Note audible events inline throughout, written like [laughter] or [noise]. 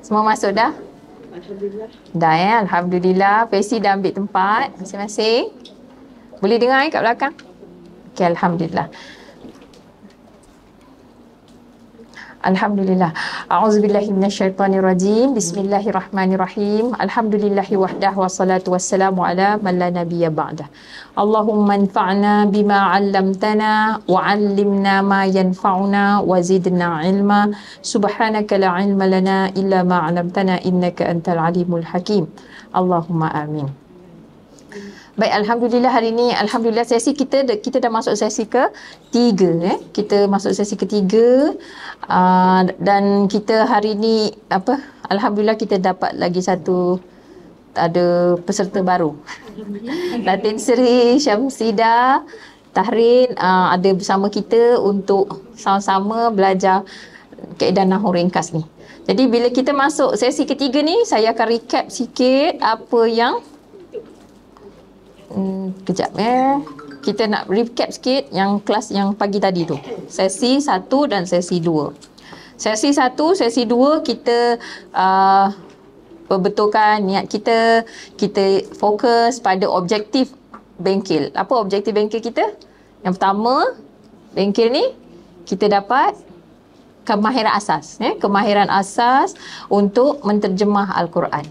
Semua masuk dah? Alhamdulillah. Dah ya, Alhamdulillah. Pesi dah ambil tempat masing-masing. Boleh dengar eh kat belakang? Okey, Alhamdulillah. Alhamdulillah. A'udzubillahi minasyaitonirrajim. Bismillahirrahmanirrahim. Alhamdulillahi wahdah wassalatu wassalamu ala man la nabiyya ba'dah. Allahumma anfa'na bima 'allamtana wa 'allimna ma yanfa'una wa zidna 'ilma. Subhanaka la 'ilma lana illa ma 'allamtana innaka antal alimul hakim. Allahumma amin. Baik, Alhamdulillah hari ini, Alhamdulillah sesi kita, kita dah masuk sesi ke tiga. Eh? Kita masuk sesi ketiga uh, dan kita hari ini, apa, Alhamdulillah kita dapat lagi satu ada peserta baru. Datin Seri Syamsida Tahrin uh, ada bersama kita untuk sama-sama belajar kaedah Nahu ringkas ni. Jadi bila kita masuk sesi ketiga ni, saya akan recap sikit apa yang Hmm, kejap eh. Kita nak recap sikit yang kelas yang pagi tadi tu. Sesi satu dan sesi dua. Sesi satu, sesi dua kita uh, perbetulkan niat kita. Kita fokus pada objektif bengkel. Apa objektif bengkel kita? Yang pertama, bengkel ni kita dapat kemahiran asas. Eh? Kemahiran asas untuk menterjemah Al-Quran.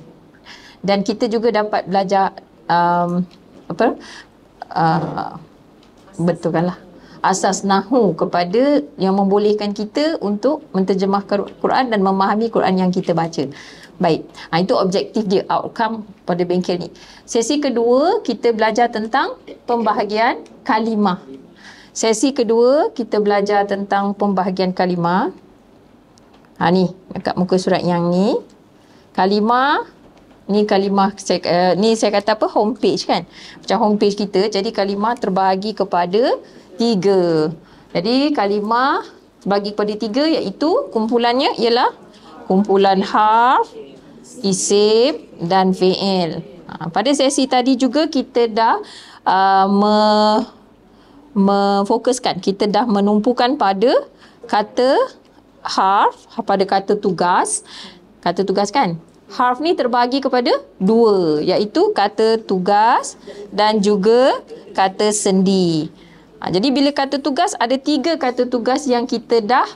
Dan kita juga dapat belajar um, apa uh, betulkanlah asas nahu kepada yang membolehkan kita untuk menterjemah Quran dan memahami Quran yang kita baca. Baik, ha, itu objektif dia, outcome pada bengkel ni. Sesi kedua, kita belajar tentang pembahagian kalimah. Sesi kedua, kita belajar tentang pembahagian kalimah. Ha ni, dekat muka surat yang ni. Kalimah ni kalimah saya, uh, ni saya kata apa? Homepage kan? Macam homepage kita jadi kalimah terbahagi kepada tiga. Jadi kalimah terbahagi kepada tiga iaitu kumpulannya ialah kumpulan harf isim dan fi'il. Ha, pada sesi tadi juga kita dah uh, me, memfokuskan kita dah menumpukan pada kata harf pada kata tugas. Kata tugas kan harf ni terbagi kepada dua iaitu kata tugas dan juga kata sendi. Ha, jadi bila kata tugas ada tiga kata tugas yang kita dah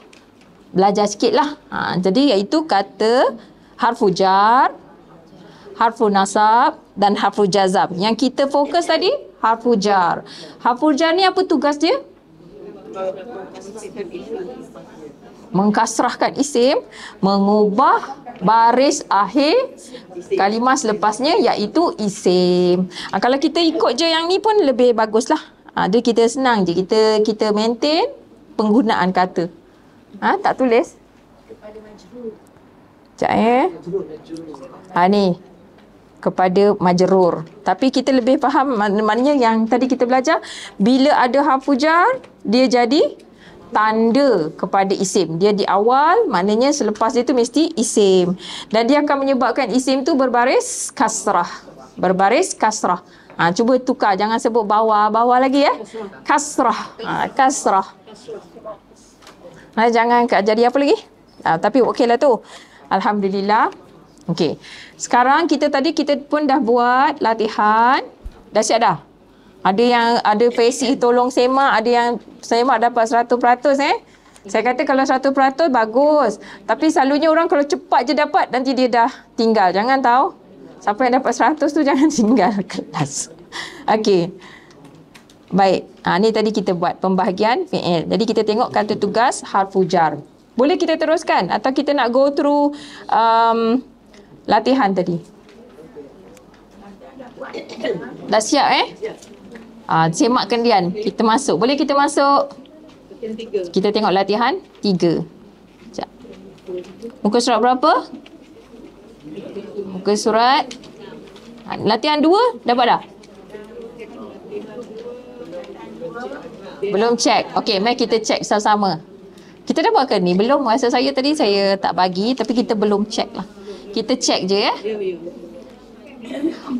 belajar sikit lah. Ha, jadi iaitu kata harfu jar, harfu nasab dan harfu jazab. Yang kita fokus tadi harfu jar. Harfu jar ni apa tugas dia? Mengkasrahkan isim, mengubah baris akhir kalimah selepasnya iaitu isim. Ha, kalau kita ikut je yang ni pun lebih baguslah. Ha, dia kita senang je kita kita maintain penggunaan kata. Ha, tak tulis? Kepada majrur. Sekejap eh. Ha, ni. Kepada majrur. Tapi kita lebih faham maknanya yang tadi kita belajar. Bila ada hafujar, dia jadi tanda kepada isim. Dia di awal, maknanya selepas dia tu mesti isim. Dan dia akan menyebabkan isim tu berbaris kasrah. Berbaris kasrah. Ha, cuba tukar, jangan sebut bawah. Bawah lagi ya. Kasrah. Ha, kasrah. Ha, jangan jadi apa lagi? Ha, tapi okeylah tu. Alhamdulillah. Okey. Sekarang kita tadi kita pun dah buat latihan. Dah siap dah? Ada yang ada Faisy tolong semak, ada yang semak dapat 100% eh. Saya kata kalau 100% bagus. Tapi selalunya orang kalau cepat je dapat nanti dia dah tinggal. Jangan tahu. Siapa yang dapat 100 tu [laughs] jangan tinggal kelas. Okey. Baik. Ha, ni tadi kita buat pembahagian fi'il. Jadi kita tengok kata tugas harfu jar. Boleh kita teruskan atau kita nak go through um, latihan tadi? Dah siap eh? Ah, semak kendian. Kita masuk. Boleh kita masuk? Kita tengok latihan tiga. Sekejap. Muka surat berapa? Muka surat. Ah, latihan dua, dapat dah? Belum check. Okey, mari kita check sama-sama. Kita dah buat ke ni? Belum. Masa saya tadi saya tak bagi tapi kita belum check lah. Kita check je ya.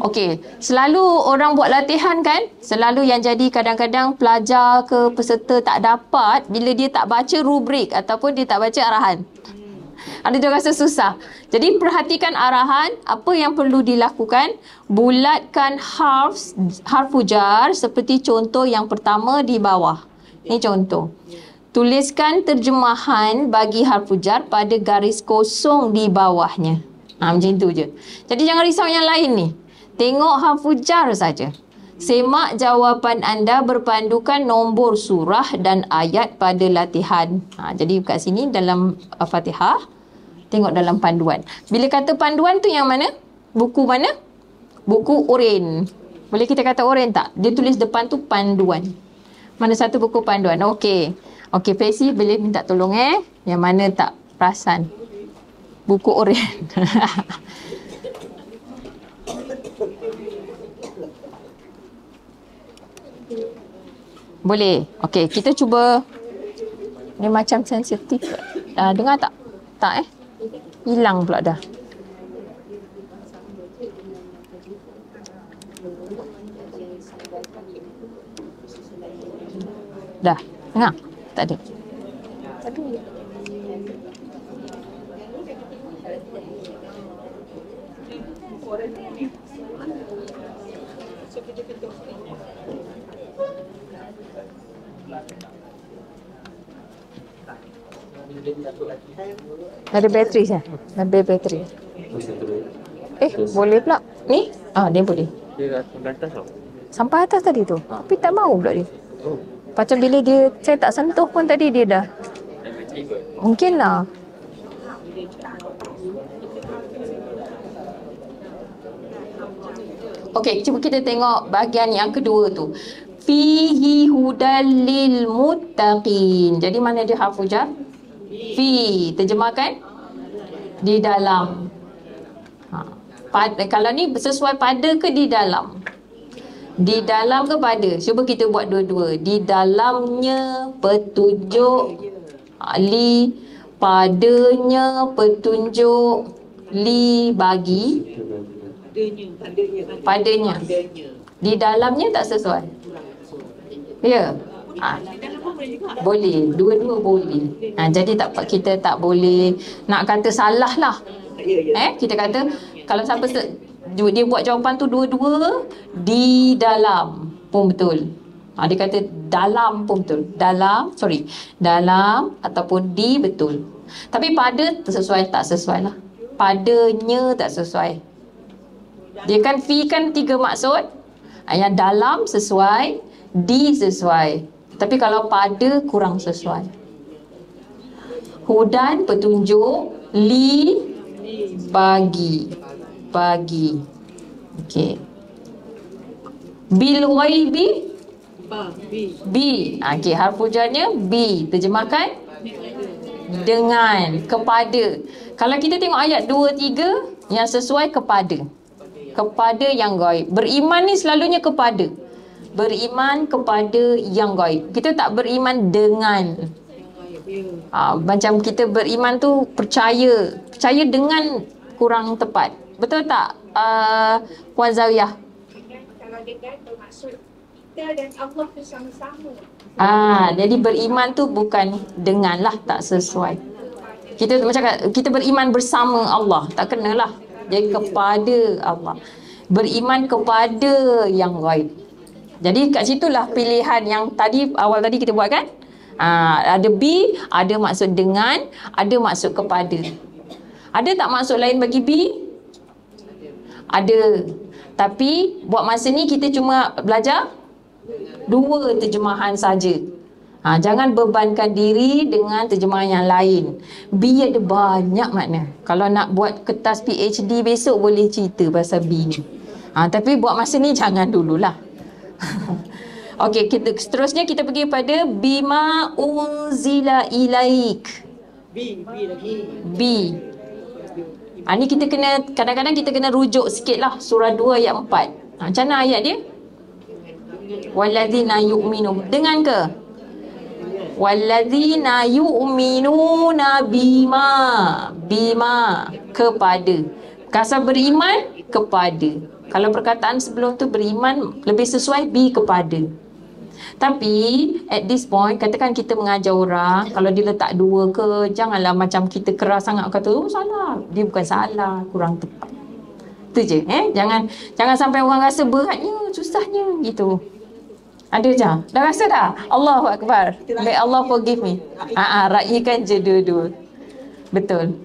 Okey, selalu orang buat latihan kan? Selalu yang jadi kadang-kadang pelajar ke peserta tak dapat bila dia tak baca rubrik ataupun dia tak baca arahan. Ada dia rasa susah. Jadi perhatikan arahan apa yang perlu dilakukan. Bulatkan harf harfu jar seperti contoh yang pertama di bawah. Ini contoh. Tuliskan terjemahan bagi harfu jar pada garis kosong di bawahnya. Ha, macam tu je. Jadi jangan risau yang lain ni. Tengok harfu jar saja. Semak jawapan anda berpandukan nombor surah dan ayat pada latihan. Ha, jadi kat sini dalam uh, Fatihah, tengok dalam panduan. Bila kata panduan tu yang mana? Buku mana? Buku oren. Boleh kita kata oren tak? Dia tulis depan tu panduan. Mana satu buku panduan? Okey. Okey, Fesi boleh minta tolong eh. Yang mana tak perasan? Buku oren. [laughs] Boleh. Okey, kita cuba ni macam sensitif. Dah dengar tak? Tak eh? Hilang pula dah. Dah. Dengar? Tak ada. Tak ada. Ada bateri saya. Ada bateri. Eh, boleh pula. Ni? Ah, dia boleh. Dia kat atas tau. Sampai atas tadi tu. Tapi tak mau pula dia. Macam bila dia saya tak sentuh pun tadi dia dah. Mungkin lah. Okey, cuba kita tengok bahagian yang kedua tu. Fihi hudal lil muttaqin. Jadi mana dia harfu jar? Fi. Terjemahkan? Di dalam. Ha. Pada, kalau ni sesuai pada ke di dalam? Di dalam ke pada? Cuba kita buat dua-dua. Di dalamnya petunjuk li padanya petunjuk li bagi padanya di dalamnya tak sesuai. Ya. Ha. boleh dua-dua boleh. Ha, jadi tak kita tak boleh nak kata salah lah. Eh kita kata kalau siapa se- dia buat jawapan tu dua-dua di dalam pun betul. Ha, dia kata dalam pun betul. Dalam sorry. Dalam ataupun di betul. Tapi pada sesuai tak sesuai lah. Padanya tak sesuai dia kan fi kan tiga maksud. Yang dalam sesuai, di sesuai. Tapi kalau pada kurang sesuai. Hudan petunjuk, li bagi. Bagi. Okey. Bil ghaibi B. Okey, harf hujannya B. Terjemahkan dengan kepada. Kalau kita tengok ayat 2 3 yang sesuai kepada kepada yang gaib. Beriman ni selalunya kepada. Beriman kepada yang gaib. Kita tak beriman dengan. Ha, macam kita beriman tu percaya. Percaya dengan kurang tepat. Betul tak uh, Puan Zawiyah? Kalau dengan bermaksud kita dan Allah tu sama-sama. Ah, jadi beriman tu bukan dengan lah tak sesuai. Kita macam kita beriman bersama Allah, tak kenalah. Jadi kepada Allah. Beriman kepada yang gaib. Jadi kat situlah pilihan yang tadi awal tadi kita buat kan? Ha, ada B, ada maksud dengan, ada maksud kepada. Ada tak maksud lain bagi B? Ada. Tapi buat masa ni kita cuma belajar dua terjemahan saja. Ha, jangan bebankan diri dengan terjemahan yang lain. B ada banyak makna. Kalau nak buat kertas PhD besok boleh cerita pasal B ni. Ha, tapi buat masa ni jangan dululah. [laughs] Okey, kita seterusnya kita pergi pada bima unzila ilaik. B, B lagi. B. Ha, ni kita kena kadang-kadang kita kena rujuk sikit lah surah 2 ayat 4. Ha, macam mana ayat dia? Walladzina yu'minu. Dengan ke? Walladzina yu'minuna bima. Bima. Kepada. Kasar beriman, kepada. Kalau perkataan sebelum tu beriman, lebih sesuai bi kepada. Tapi at this point katakan kita mengajar orang kalau dia letak dua ke janganlah macam kita keras sangat kata oh salah. Dia bukan salah, kurang tepat. Itu je eh. Jangan jangan sampai orang rasa beratnya, susahnya gitu. Ada je. Dah rasa dah? Allahu akbar. May Allah forgive me. Ha ah, raikan je dua-dua. Betul.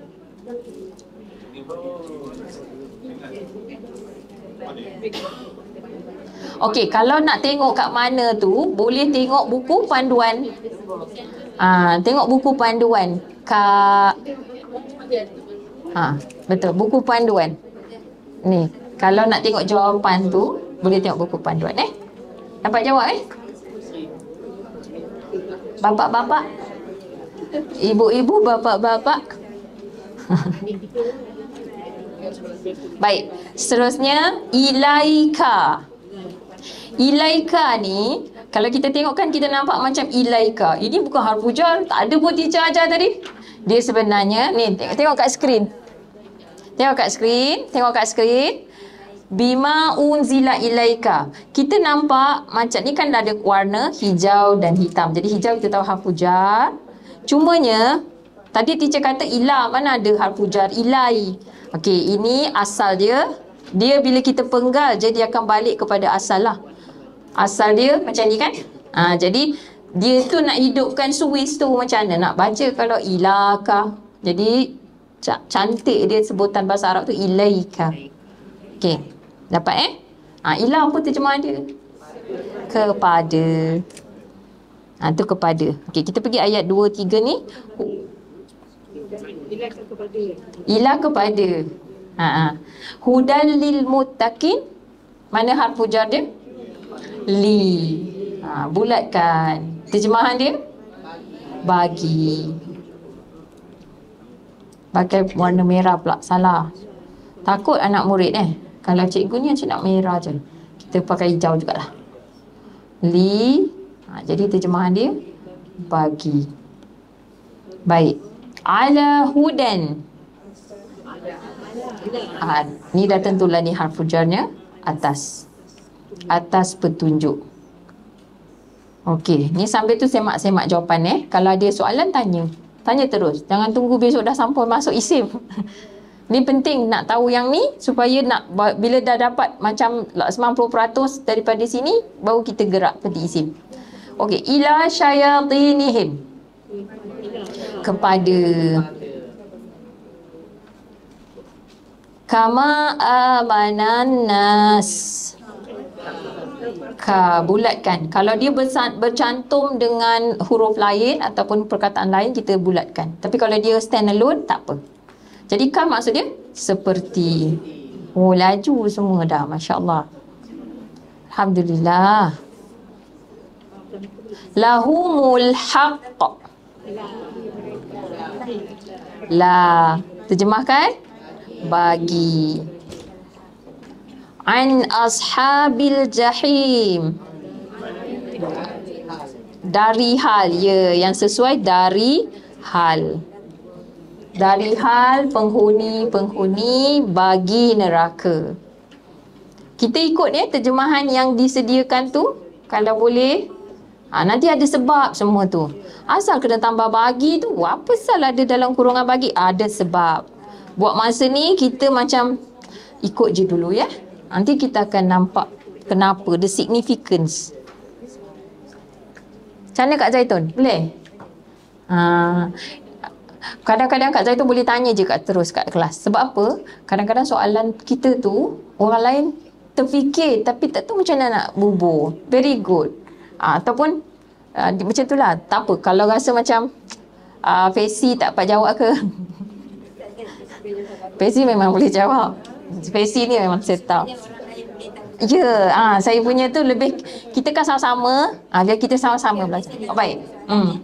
Okey, kalau nak tengok kat mana tu, boleh tengok buku panduan. Ah, tengok buku panduan. Kak Ha, betul. Buku panduan. Ni, kalau nak tengok jawapan tu, boleh tengok buku panduan eh. Dapat jawab eh? Bapak-bapak. Ibu-ibu, bapak-bapak. [laughs] Baik, seterusnya ilaika. Ilaika ni kalau kita tengok kan kita nampak macam ilaika. Ini bukan harfu jar, tak ada pun teacher ajar tadi. Dia sebenarnya ni tengok, tengok kat skrin. Tengok kat skrin, tengok kat skrin. Bima unzila ilaika. Kita nampak macam ni kan ada warna hijau dan hitam. Jadi hijau kita tahu harfu jar. Cumanya tadi teacher kata ila mana ada harfu jar ilai. Okey, ini asal dia. Dia bila kita penggal jadi dia akan balik kepada asal lah. Asal dia macam ni kan? Ha, jadi dia tu nak hidupkan Swiss tu macam mana nak baca kalau ilaka. Jadi ca- cantik dia sebutan bahasa Arab tu ilaika. Okey. Dapat eh? Ha, ilah apa terjemahan dia? Kepada. Ha, tu kepada. Okey, kita pergi ayat 2 3 ni. Ilah kepada. Ha, ha. Hudal lil muttaqin. Mana harfu jar dia? Li. Ha, bulatkan. Terjemahan dia? Bagi. Pakai warna merah pula. Salah. Takut anak murid eh. Kalau cikgu ni cik nak merah je. Kita pakai hijau jugalah. Li. Ha, jadi terjemahan dia? Bagi. Baik. Ala hudan. Ha, ni dah tentulah ni harfu jarnya. Atas. Atas petunjuk. Okey, ni sambil tu semak-semak jawapan eh. Kalau ada soalan tanya. Tanya terus. Jangan tunggu besok dah sampai masuk isim. [laughs] ni penting nak tahu yang ni supaya nak bila dah dapat macam 90% daripada sini baru kita gerak pergi isim. Okey, ila syayatinihim. Kepada kama amanan nas ka bulatkan kalau dia bercantum dengan huruf lain ataupun perkataan lain kita bulatkan tapi kalau dia stand alone tak apa jadi ka maksud dia seperti oh laju semua dah masya-Allah. Alhamdulillah. Lahumul haqq. La terjemahkan? Bagi. An ashabil jahim. Dari hal ya yang sesuai dari hal dari hal penghuni-penghuni bagi neraka kita ikut ya terjemahan yang disediakan tu kalau boleh ha, nanti ada sebab semua tu asal kena tambah bagi tu apa salah ada dalam kurungan bagi ada sebab buat masa ni kita macam ikut je dulu ya. Nanti kita akan nampak kenapa the significance. Macam mana Kak Zaitun? Boleh? Ha, kadang-kadang Kak Zaitun boleh tanya je kat terus kat kelas. Sebab apa? Kadang-kadang soalan kita tu orang lain terfikir tapi tak tahu macam mana nak bubur. Very good. Ha, ataupun uh, macam tu lah. Tak apa. Kalau rasa macam uh, Fesi tak dapat jawab ke? [laughs] Spesi memang boleh jawab. Spesi ni memang saya tahu. Ya, ah saya punya tu lebih kita kan sama-sama, ah biar kita sama-sama belajar. Oh, baik. Hmm.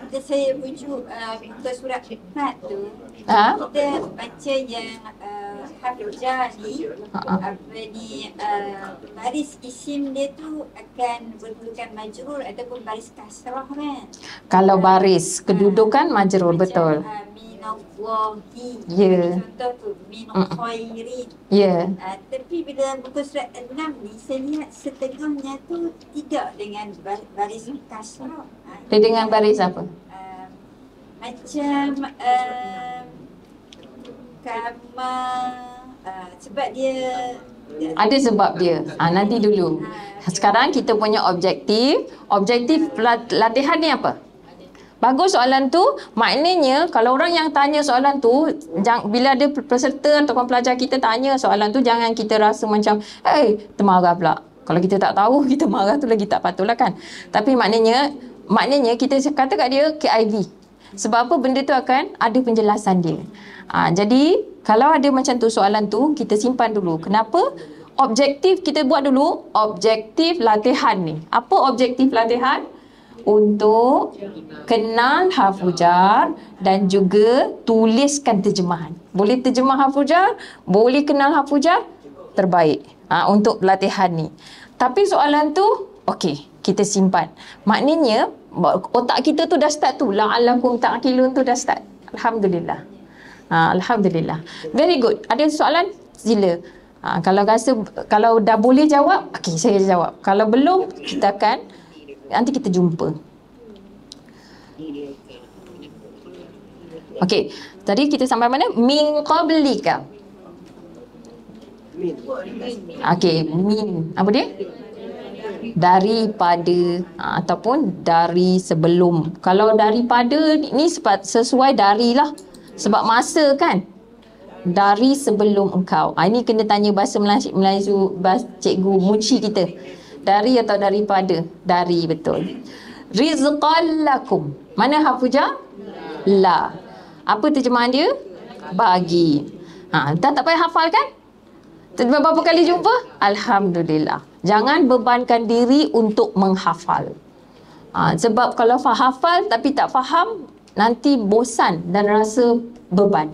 Bila saya rujuk uh, buka surat Hikmat tu, Ha? kita baca yang uh, Hafizah ni, Ha, ha. apa ni, uh, baris isim dia tu akan berkedudukan majrur ataupun baris kasrah kan? Kalau baris kedudukan majrur Macam, betul. Uh, minallahi. Ya. Contoh tu min Mm. khairin. Ya. Uh, tapi bila muka surat 6 ni saya lihat setengahnya tu tidak dengan bar- baris kasrah. Uh, Dia dengan baris apa? uh, macam uh, kama uh, sebab dia Ada sebab dia. Ha, nanti dulu. Sekarang kita punya objektif. Objektif lat- latihan ni apa? Bagus soalan tu. Maknanya kalau orang yang tanya soalan tu, jang, bila ada peserta ataupun pelajar kita tanya soalan tu, jangan kita rasa macam, hey, termarah pula. Kalau kita tak tahu, [laughs] kita marah tu lagi tak patut lah kan. Tapi maknanya, maknanya kita kata kat dia KIV. Sebab apa benda tu akan ada penjelasan dia. Ha, jadi kalau ada macam tu soalan tu kita simpan dulu. Kenapa? Objektif kita buat dulu objektif latihan ni. Apa objektif latihan? Untuk kenal hafujar dan juga tuliskan terjemahan. Boleh terjemah hafujar, boleh kenal hafujar, terbaik ha, untuk latihan ni. Tapi soalan tu, okey, kita simpan. Maknanya, otak kita tu dah start tu. La'alakum ta'akilun tu dah start. Alhamdulillah. Ha, Alhamdulillah. Very good. Ada soalan? Sila. Ha, kalau rasa, kalau dah boleh jawab, okey, saya jawab. Kalau belum, kita akan, nanti kita jumpa. Okey, tadi kita sampai mana? Min qablika. Okey, min. Apa dia? Daripada ha, ataupun dari sebelum. Kalau daripada ni sesuai darilah. Sebab masa kan? Dari sebelum engkau. Ha, ini kena tanya bahasa Melayu, Melayu bahasa cikgu munci kita. Dari atau daripada? Dari betul. Rizqan lakum. Mana hafujah? La. Apa terjemahan dia? Bagi. Ha, dah tak payah hafal kan? Berapa kali jumpa? Alhamdulillah. Jangan bebankan diri untuk menghafal. Ha, sebab kalau fa- hafal tapi tak faham, nanti bosan dan rasa beban.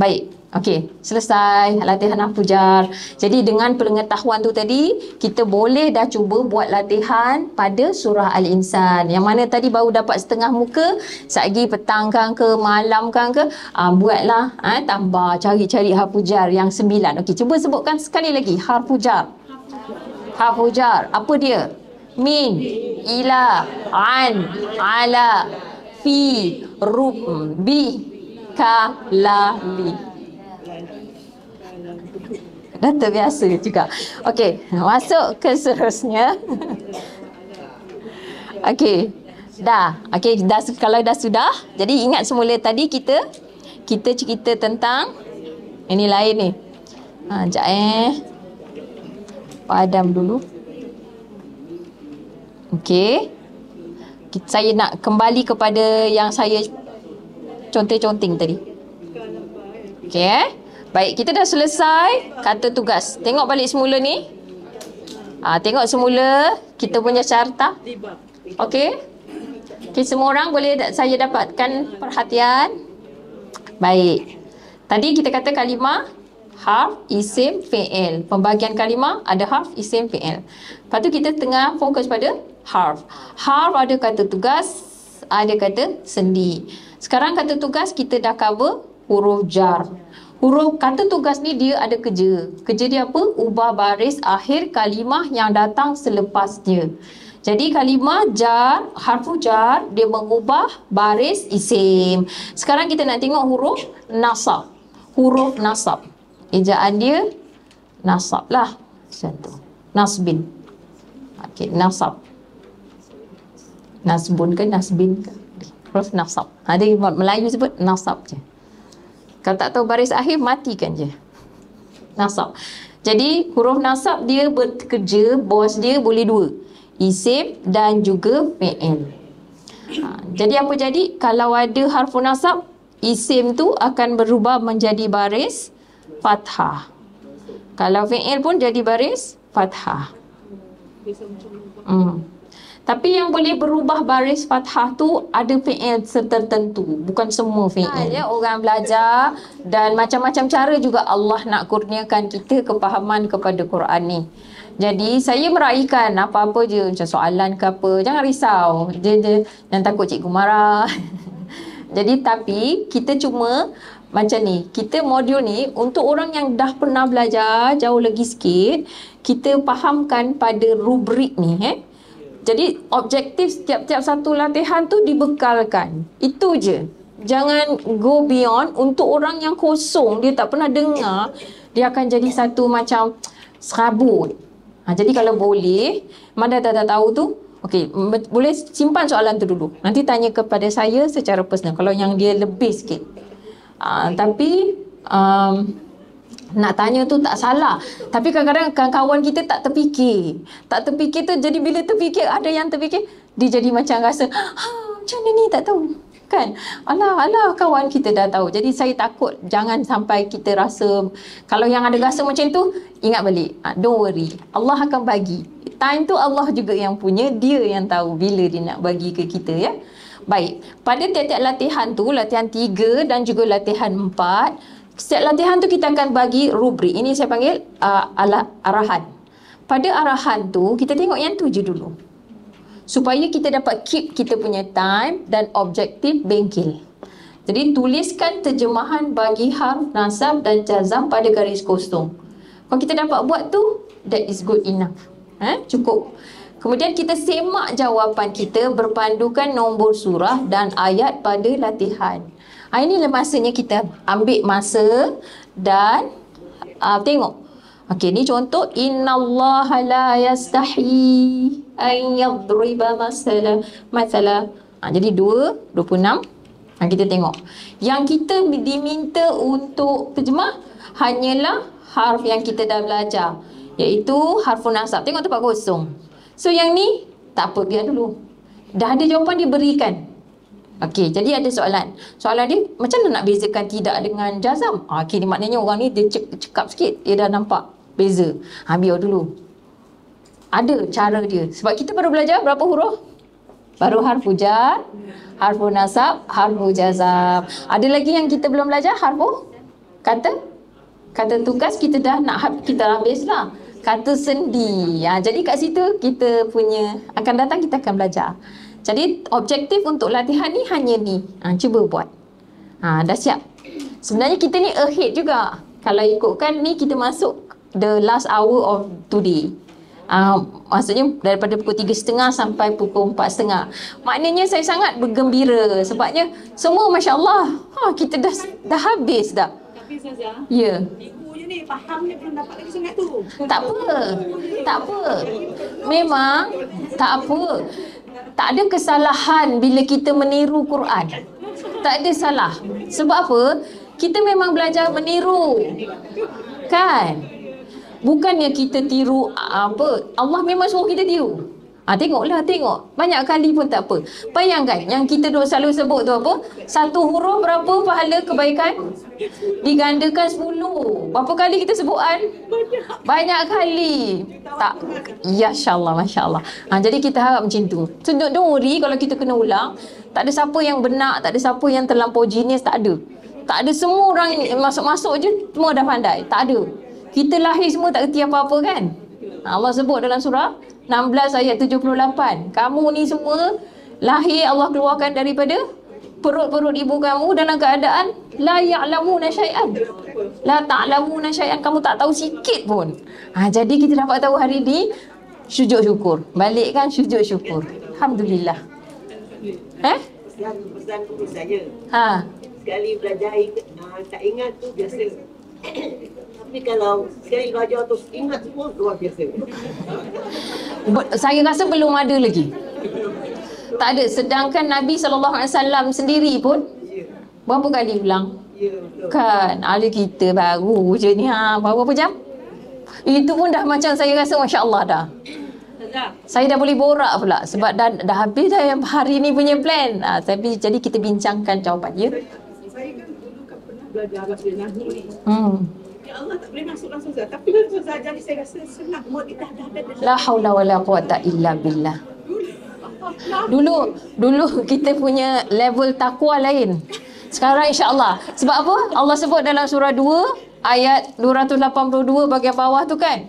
Baik. Okey, selesai latihan hafujar. Jadi dengan pengetahuan tu tadi, kita boleh dah cuba buat latihan pada surah Al-Insan. Yang mana tadi baru dapat setengah muka, satgi petang kan ke, malam kan ke, ah, buatlah, ah, tambah, cari-cari hafujar yang sembilan. Okey, cuba sebutkan sekali lagi, hafujar. Hafujar, apa dia? Min, ila, an, ala, fi, rub, bi, ka, la, li. Dah terbiasa juga. Okey, masuk ke seterusnya. Okey. Dah. Okey, dah kalau dah sudah, jadi ingat semula tadi kita kita cerita tentang ini lain ni. Ha, jap eh. Padam dulu. Okey. Saya nak kembali kepada yang saya conteng-conteng tadi. Okey eh. Baik, kita dah selesai kata tugas. Tengok balik semula ni. Ah, tengok semula kita punya carta. Okey? Okey, semua orang boleh saya dapatkan perhatian. Baik. Tadi kita kata kalimah harf, isim, fi'il. Pembagian kalimah ada harf, isim, fi'il. Lepas tu kita tengah fokus pada harf. Harf ada kata tugas, ada kata sendi. Sekarang kata tugas kita dah cover huruf jar. Huruf kata tugas ni dia ada kerja. Kerja dia apa? Ubah baris akhir kalimah yang datang selepas dia. Jadi kalimah jar, harfu jar, dia mengubah baris isim. Sekarang kita nak tengok huruf nasab. Huruf nasab. Ejaan dia nasab lah. Macam tu. Nasbin. Okey, nasab. Nasbun ke nasbin ke? Huruf nasab. Ada Melayu sebut nasab je. Kalau tak tahu baris akhir, matikan je. Nasab. Jadi huruf nasab dia bekerja, bos dia boleh dua. Isim dan juga fi'il. Ha, jadi apa jadi? Kalau ada harfu nasab, isim tu akan berubah menjadi baris fathah. Kalau fi'il pun jadi baris fathah. Hmm. Tapi yang boleh berubah baris fathah tu ada fi'il tertentu, bukan semua fi'il. Ya, orang belajar dan macam-macam cara juga Allah nak kurniakan kita kepahaman kepada Quran ni. Jadi saya meraihkan apa-apa je macam soalan ke apa, jangan risau. Yang takut cikgu marah. [laughs] Jadi tapi kita cuma macam ni. Kita modul ni untuk orang yang dah pernah belajar jauh lagi sikit, kita fahamkan pada rubrik ni eh. Jadi objektif setiap-tiap satu latihan tu dibekalkan. Itu je. Jangan go beyond untuk orang yang kosong dia tak pernah dengar dia akan jadi satu macam serabut. Ha, jadi kalau boleh, mana dah, dah tahu tu, okey, boleh simpan soalan tu dulu. Nanti tanya kepada saya secara personal kalau yang dia lebih sikit. Ha, tapi um, nak tanya tu tak salah. Tapi kadang-kadang kawan kita tak terfikir. Tak terfikir tu jadi bila terfikir ada yang terfikir dia jadi macam rasa ha, macam mana ni tak tahu. Kan? Alah, alah kawan kita dah tahu. Jadi saya takut jangan sampai kita rasa kalau yang ada rasa macam tu ingat balik. Ha, don't worry. Allah akan bagi. Time tu Allah juga yang punya, dia yang tahu bila dia nak bagi ke kita ya. Baik, pada tiap-tiap latihan tu, latihan tiga dan juga latihan empat, setiap latihan tu kita akan bagi rubrik. Ini saya panggil uh, ala, arahan. Pada arahan tu, kita tengok yang tu je dulu. Supaya kita dapat keep kita punya time dan objektif bengkel. Jadi tuliskan terjemahan bagi harf nasab dan jazam pada garis kosong. Kalau kita dapat buat tu, that is good enough. Eh, cukup. Kemudian kita semak jawapan kita berpandukan nombor surah dan ayat pada latihan. Inilah masanya kita ambil masa dan uh, tengok. Okey, ni contoh innallaha la yastahi an yadriba masala masala. Ha, jadi 2 26 ha, kita tengok. Yang kita diminta untuk terjemah hanyalah harf yang kita dah belajar iaitu harfun nasab. Tengok tempat kosong. So yang ni tak apa biar dulu. Dah ada jawapan diberikan. Okey, jadi ada soalan. Soalan dia macam mana nak bezakan tidak dengan jazam? Ah, Okey, ni maknanya orang ni dia cek, cekap sikit, dia dah nampak beza. Ha, biar dulu. Ada cara dia. Sebab kita baru belajar berapa huruf? Baru harfu jar, harfu nasab, harfu jazam. Ada lagi yang kita belum belajar? Harfu kata? Kata tugas kita dah nak kita habis lah. Kata sendi. Ha, jadi kat situ kita punya akan datang kita akan belajar. Jadi objektif untuk latihan ni hanya ni. Ha, cuba buat. Ha, dah siap. Sebenarnya kita ni ahead juga. Kalau ikutkan ni kita masuk the last hour of today. Uh, maksudnya daripada pukul 3.30 sampai pukul 4.30. Maknanya saya sangat bergembira sebabnya semua Masya Allah ha, kita dah dah habis dah. Tapi Zaza, Ya. ibunya ni fahamnya belum dapat lagi sangat tu. Tak apa. Tak apa. Memang tak apa. Tak ada kesalahan bila kita meniru Quran. Tak ada salah. Sebab apa? Kita memang belajar meniru. Kan? Bukannya kita tiru apa. Allah memang suruh kita tiru. Ah tengoklah tengok. Banyak kali pun tak apa. Bayangkan yang kita duk selalu sebut tu apa? Satu huruf berapa pahala kebaikan? Digandakan 10. Berapa kali kita sebutan? Banyak kali. Tak. Ya Allah, Masya Allah. Ha, jadi kita harap macam tu. So don't, worry kalau kita kena ulang. Tak ada siapa yang benar, tak ada siapa yang terlampau genius, tak ada. Tak ada semua orang masuk-masuk je, semua dah pandai. Tak ada. Kita lahir semua tak kerti apa-apa kan? Allah sebut dalam surah 16 ayat 78. Kamu ni semua lahir Allah keluarkan daripada perut-perut ibu kamu dalam keadaan la ya'lamuna syai'an. La ta'lamuna syai'an. Kamu tak tahu sikit pun. Ha, jadi kita dapat tahu hari ni sujud syukur. Balik kan sujud syukur. Alhamdulillah. Eh? Pesan, pesan guru saya. Ha. Sekali belajar uh, tak ingat tu biasa. Kalau sekali belajar tu ingat semua luar biasa. Saya rasa belum ada lagi. Tak ada. Sedangkan Nabi SAW sendiri pun berapa kali ulang? Ya. Kan, ahli kita baru je ni ha. Berapa jam? Itu pun dah macam saya rasa Masya Allah dah. Saya dah boleh borak pula sebab dah, dah habis dah yang hari ni punya plan. Ha, tapi jadi kita bincangkan jawapan ya. saya kan dulu kan pernah belajar Arab ni. Hmm. Allah tak boleh masuk langsung Zaza. Tapi ajar ni saya rasa senang. Ada. La haula wala quwata illa billah. Dulu dulu kita punya level takwa lain. Sekarang insya-Allah. Sebab apa? Allah sebut dalam surah 2 ayat 282 bahagian bawah tu kan.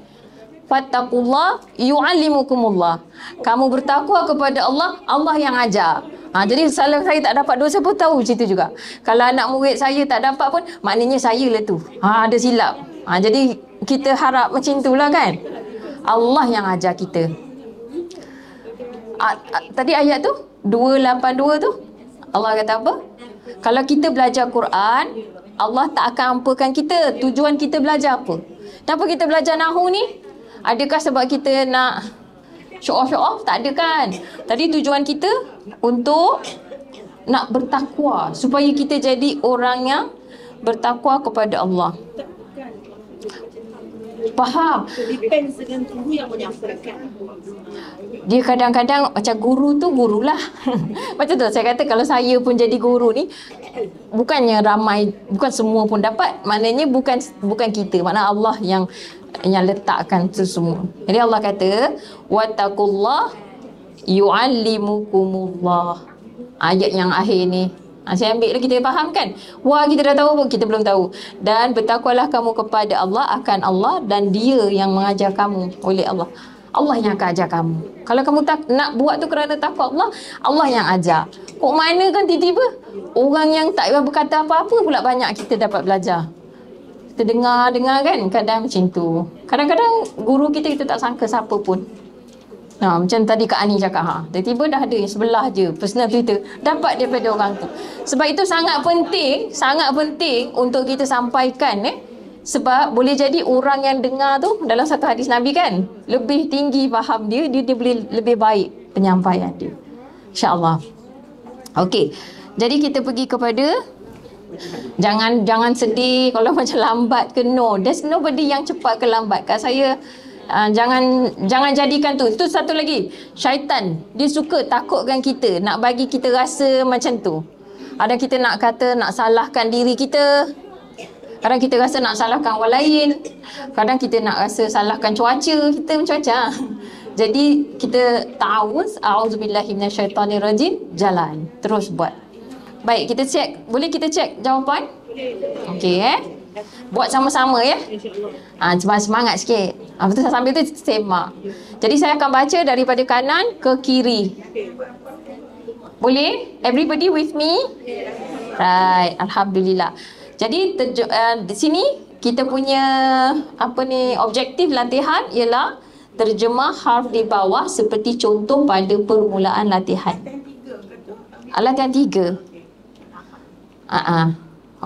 Fattaqullah yu'allimukumullah. Kamu bertakwa kepada Allah, Allah yang ajar. Ha, jadi salah saya tak dapat dua, siapa tahu tu juga. Kalau anak murid saya tak dapat pun, maknanya saya lah tu. Ha, ada silap. Ha, jadi kita harap macam tu lah kan. Allah yang ajar kita. A, a, tadi ayat tu, 282 tu, Allah kata apa? Kalau kita belajar Quran, Allah tak akan ampakan kita. Tujuan kita belajar apa? Kenapa kita belajar Nahu ni? Adakah sebab kita nak show off show off tak ada kan? Tadi tujuan kita untuk nak bertakwa supaya kita jadi orang yang bertakwa kepada Allah. Faham? Depends dengan guru yang menyampaikan. dia kadang-kadang macam guru tu gurulah. [laughs] Macam tu saya kata kalau saya pun jadi guru ni bukannya ramai bukan semua pun dapat. Maknanya bukan bukan kita makna Allah yang yang letakkan tu semua jadi Allah kata wattaqullah yuallimukumullah ayat yang akhir ni Ha, saya ambil lagi kita faham kan? Wah kita dah tahu pun kita belum tahu. Dan bertakwalah kamu kepada Allah akan Allah dan dia yang mengajar kamu oleh Allah. Allah yang akan ajar kamu. Kalau kamu tak nak buat tu kerana takut Allah, Allah yang ajar. Kok mana kan tiba-tiba orang yang tak berkata apa-apa pula banyak kita dapat belajar. Kita dengar-dengar kan kadang macam tu. Kadang-kadang guru kita kita tak sangka siapa pun. Ha, macam tadi Kak Ani cakap ha. Tiba-tiba dah ada yang sebelah je personal Twitter dapat daripada orang tu. Sebab itu sangat penting, sangat penting untuk kita sampaikan eh. Sebab boleh jadi orang yang dengar tu dalam satu hadis Nabi kan, lebih tinggi faham dia, dia, dia boleh lebih baik penyampaian dia. InsyaAllah. Okey. Jadi kita pergi kepada jangan jangan sedih kalau [laughs] macam lambat ke no. There's nobody yang cepat ke lambat. Kat saya Uh, jangan jangan jadikan tu. Itu satu lagi. Syaitan. Dia suka takutkan kita. Nak bagi kita rasa macam tu. Ada kita nak kata nak salahkan diri kita. Kadang kita rasa nak salahkan orang lain. Kadang kita nak rasa salahkan cuaca. Kita macam-macam. Jadi kita ta'awuz. A'udzubillahi minasyaitanirrajim. Jalan. Terus buat. Baik, kita cek. Boleh kita cek jawapan? Okey eh. Buat sama-sama ya. Ha, cuma semangat sikit. Ha, betul sambil tu semak. Jadi saya akan baca daripada kanan ke kiri. Boleh? Everybody with me? Right. Alhamdulillah. Jadi terju- uh, di sini kita punya apa ni objektif latihan ialah terjemah harf di bawah seperti contoh pada permulaan latihan. Latihan tiga. Ah, uh-uh.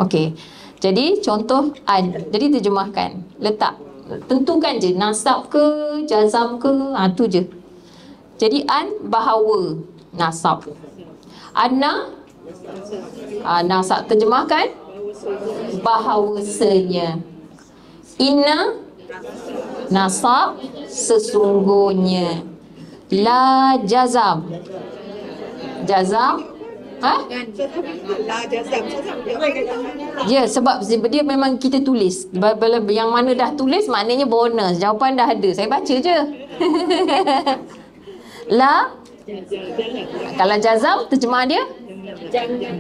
okey. Jadi contoh an. Jadi terjemahkan. Letak. Tentukan je nasab ke, jazam ke, ha tu je. Jadi an bahawa nasab. Anna ha, nasab terjemahkan bahawasanya. Inna nasab sesungguhnya. La jazam. Jazam Ha? Ya sebab dia memang kita tulis. Yang mana dah tulis maknanya bonus. Jawapan dah ada. Saya baca je. [laughs] La? Kalau jazam terjemah dia?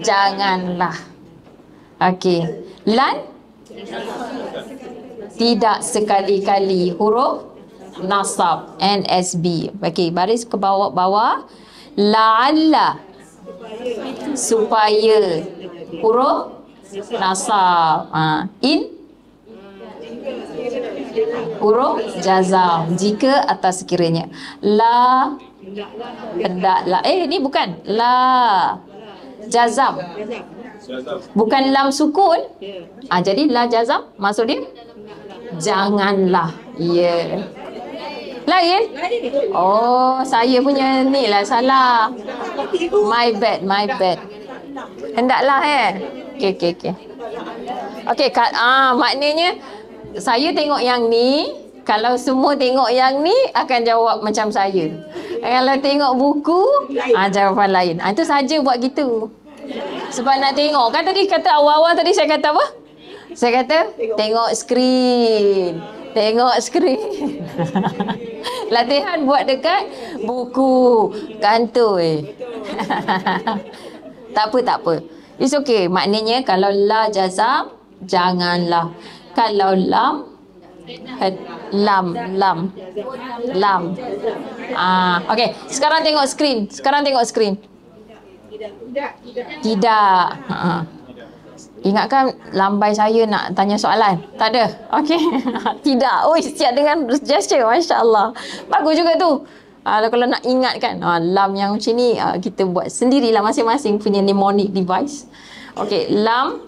Janganlah. Okey. Lan? Tidak sekali-kali. Huruf? Nasab. NSB Okey baris ke bawah-bawah. La'alla supaya huruf nasab ha. in huruf jazam jika atas sekiranya. La hendaklah eh ni bukan. La jazam. Bukan lam sukun. Ah ha, jadi la jazam. Maksud dia janganlah. Ya. yeah. Lain? Oh, saya punya ni lah salah. My bad, my bad. Hendaklah eh. Okey, okey, okey. Okey, ah maknanya saya tengok yang ni, kalau semua tengok yang ni akan jawab macam saya. Kalau tengok buku, ah jawapan lain. Ah itu saja buat gitu. Sebab nak tengok. Kan tadi kata awal-awal tadi saya kata apa? Saya kata tengok skrin. Tengok skrin. [laughs] Latihan buat dekat buku kantoi. [laughs] tak apa, tak apa. It's okay. Maknanya kalau la jazam, janganlah. Kalau lam, lam, lam. Lam. Ah, okay. Sekarang tengok skrin. Sekarang tengok skrin. Tidak, tidak. Tidak. Ha. Ingatkan lambai saya nak tanya soalan? Tak ada? Okey. [laughs] Tidak. Oi, siap dengan gesture. Masya Allah. Bagus juga tu. Uh, kalau nak ingatkan, uh, lam yang macam ni uh, kita buat sendirilah masing-masing punya mnemonic device. Okey, lam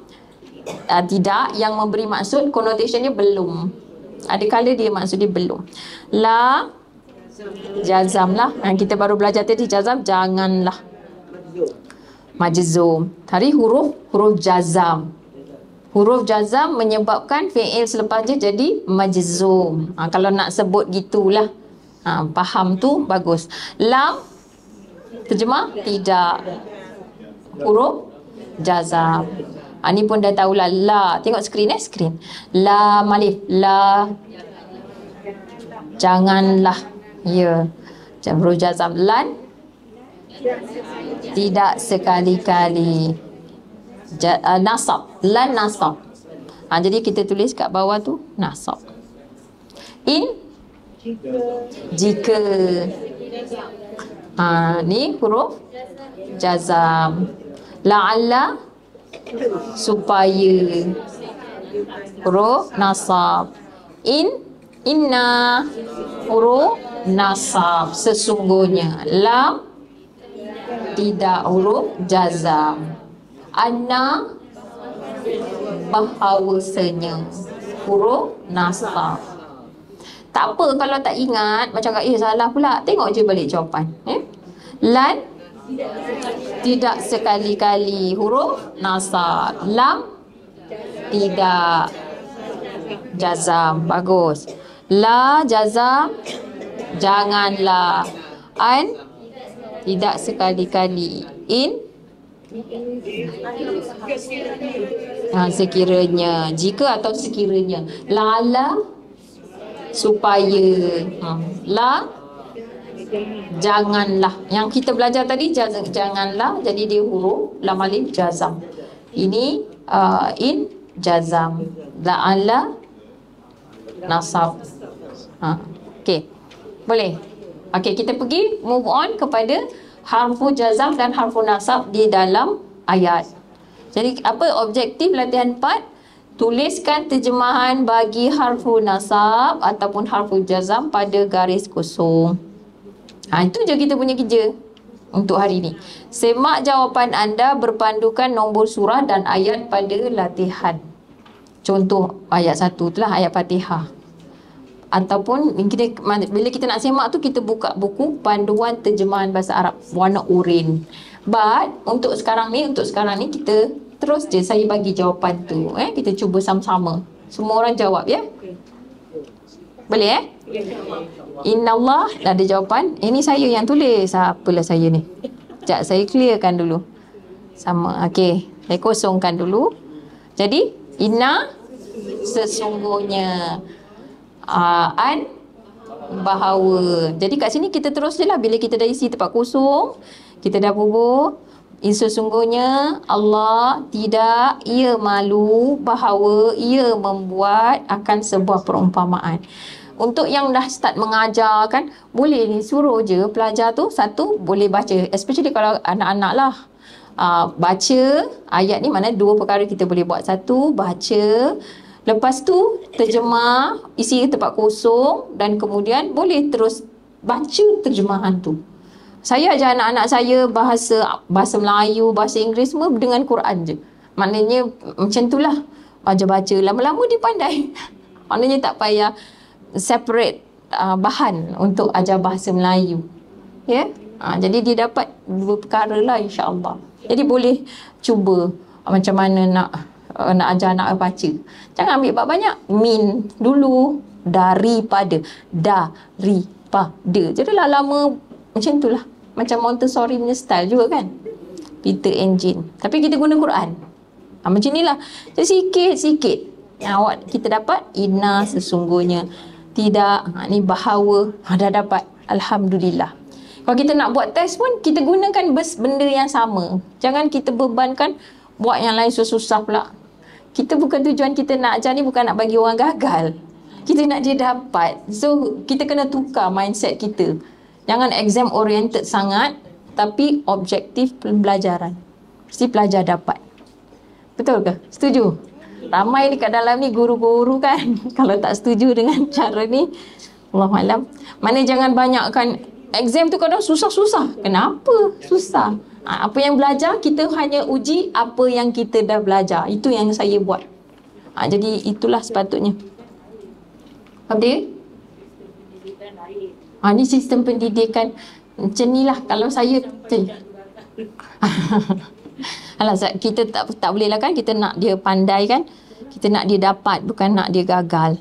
uh, tidak yang memberi maksud connotationnya belum. Ada kala dia maksud dia belum. La jazam lah. Kita baru belajar tadi jazam janganlah. Majzum. Tadi huruf huruf jazam. Huruf jazam menyebabkan fi'il selepas dia jadi majzum. Ha, kalau nak sebut gitulah. Ha, faham tu bagus. Lam terjemah tidak. Huruf jazam. Ha, ni pun dah tahulah la. Tengok skrin eh skrin. La malif la janganlah. Ya. Macam huruf jazam lan tidak sekali-kali. Uh, nasab. Lan nasab. Ha, jadi kita tulis kat bawah tu nasab. In jika. Ha, ni huruf jazam. La'alla supaya. Huruf nasab. In inna huruf nasab sesungguhnya. Lam tidak huruf jazam. Anna bahawasanya huruf nasab. Tak apa kalau tak ingat macam kat eh salah pula. Tengok je balik jawapan. Eh? Lan tidak sekali-kali huruf nasab. Lam tidak jazam. Bagus. La jazam janganlah. An tidak sekali-kali. In ha, sekiranya. Jika atau sekiranya. Lala supaya. Ha, la janganlah. Yang kita belajar tadi janganlah jadi dia huruf lam alif jazam. Ini uh, in jazam. La'ala nasab. Ha. Okey. Boleh? Okey, kita pergi move on kepada harfu jazam dan harfu nasab di dalam ayat. Jadi apa objektif latihan 4? Tuliskan terjemahan bagi harfu nasab ataupun harfu jazam pada garis kosong. Ha, itu je kita punya kerja untuk hari ini. Semak jawapan anda berpandukan nombor surah dan ayat pada latihan. Contoh ayat satu itulah ayat Fatihah ataupun kita, bila kita nak semak tu kita buka buku panduan terjemahan bahasa Arab warna oranye. But untuk sekarang ni untuk sekarang ni kita terus je saya bagi jawapan tu eh kita cuba sama-sama. Semua orang jawab ya. Boleh eh? Inna Allah dah ada jawapan. Ini saya yang tulis. Apalah saya ni. Sekejap saya clearkan dulu. Sama. Okey. Saya kosongkan dulu. Jadi, inna sesungguhnya uh, an bahawa. Jadi kat sini kita terus je lah bila kita dah isi tempat kosong, kita dah bubuh sesungguhnya Allah tidak ia malu bahawa ia membuat akan sebuah perumpamaan. Untuk yang dah start mengajar kan, boleh ni suruh je pelajar tu satu boleh baca. Especially kalau anak-anak lah. Uh, baca ayat ni mana dua perkara kita boleh buat. Satu, baca Lepas tu terjemah isi tempat kosong dan kemudian boleh terus baca terjemahan tu. Saya ajar anak-anak saya bahasa bahasa Melayu, bahasa Inggeris semua dengan Quran je. Maknanya macam itulah. Baca-baca lama-lama dia pandai. [laughs] Maknanya tak payah separate uh, bahan untuk ajar bahasa Melayu. Ya? Yeah? Uh, jadi dia dapat dua perkara lah insya-Allah. Jadi boleh cuba macam mana nak uh, nak ajar anak baca. Jangan ambil banyak. Min dulu daripada daripada. Jadilah lama macam itulah. Macam Montessori punya style juga kan. Peter Engine. Tapi kita guna Quran. Ha, macam inilah. Jadi sikit-sikit. Awak kita dapat ina sesungguhnya. Tidak. Ha, ni bahawa. Ha, dah dapat. Alhamdulillah. Kalau kita nak buat test pun, kita gunakan benda yang sama. Jangan kita bebankan buat yang lain susah-susah pula kita bukan tujuan kita nak ajar ni bukan nak bagi orang gagal. Kita nak dia dapat. So, kita kena tukar mindset kita. Jangan exam oriented sangat. tapi objektif pembelajaran. Mesti pelajar dapat. Betul ke? Setuju? Ramai ni kat dalam ni guru-guru kan. [laughs] Kalau tak setuju dengan cara ni, Allah malam. Mana jangan banyakkan exam tu kadang susah-susah. Kenapa? Susah. Ha, apa yang belajar, kita hanya uji apa yang kita dah belajar. Itu yang saya buat. Ha, jadi itulah sepatutnya. Dia? Ha, ni sistem pendidikan macam ni lah. Kalau saya... [laughs] Alah, kita tak tak boleh lah kan kita nak dia pandai kan kita nak dia dapat bukan nak dia gagal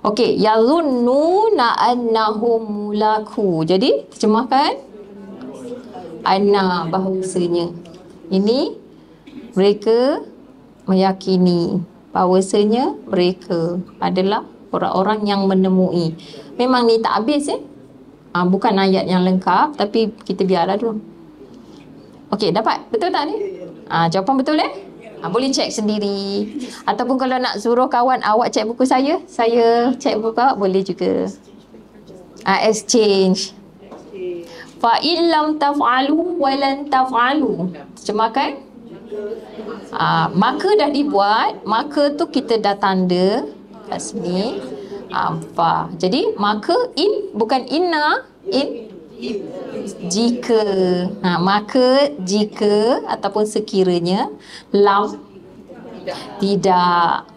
okey yazunnuna annahum mulaku jadi terjemahkan anna bahawasanya ini mereka meyakini bahawasanya mereka adalah orang-orang yang menemui memang ni tak habis eh ha, bukan ayat yang lengkap tapi kita biarlah dulu okey dapat betul tak ni Ha, jawapan betul eh? Ha, boleh cek sendiri. Ataupun kalau nak suruh kawan awak cek buku saya, saya cek buku awak boleh juga. Ha, exchange. Fa illam taf'alu wa lan taf'alu. Terjemahkan? Ha, maka dah dibuat, maka tu kita dah tanda kat sini. Ha. Jadi maka in bukan inna, in jika ha, maka jika ataupun sekiranya lam tidak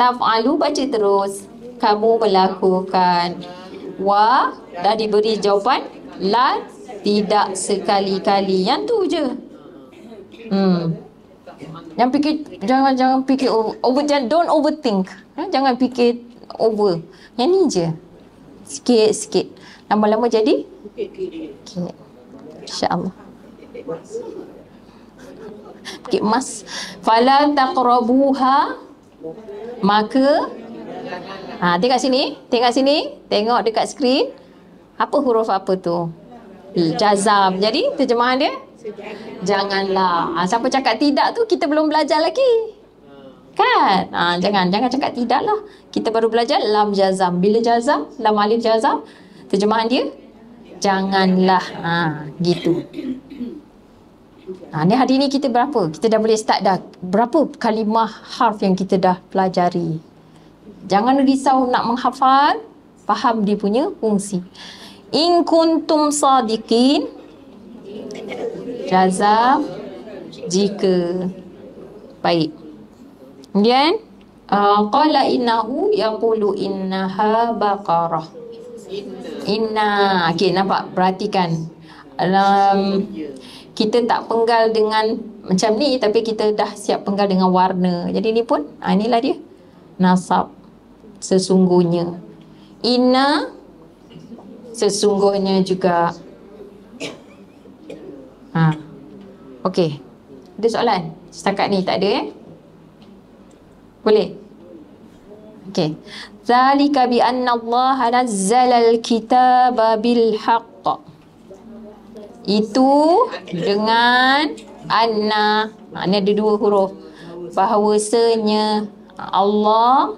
taf'alu baca terus kamu melakukan wa dah diberi jawapan la tidak sekali-kali yang tu je hmm yang fikir jangan jangan fikir over, over jangan don't overthink ha? jangan fikir over yang ni je sikit sikit lama-lama jadi Okay. InsyaAllah. Bukit emas. Fala taqrabuha maka ha, tengok sini, tengok sini, tengok dekat skrin. Apa huruf apa tu? Jazam. Jadi terjemahan dia? Janganlah. Ha, siapa cakap tidak tu kita belum belajar lagi. Kan? Ha, jangan jangan cakap tidak lah. Kita baru belajar lam jazam. Bila jazam? Lam alif jazam. Terjemahan dia? janganlah ha gitu ha ni hari ni kita berapa kita dah boleh start dah berapa kalimah harf yang kita dah pelajari jangan risau nak menghafal faham dia punya fungsi in kuntum sadiqin jaza jika baik kemudian uh, qala innahu yaqulu innaha baqarah Inna. Okey, nampak? Perhatikan. Um, kita tak penggal dengan macam ni tapi kita dah siap penggal dengan warna. Jadi ni pun, ha, inilah dia. Nasab sesungguhnya. Inna sesungguhnya juga. Ha. Okey. Ada soalan? Setakat ni tak ada eh? Boleh? Okey. Zalika bi anna Allah nazzala al-kitaba bil haqq. Itu dengan anna. Ini ada dua huruf. Bahawasanya Allah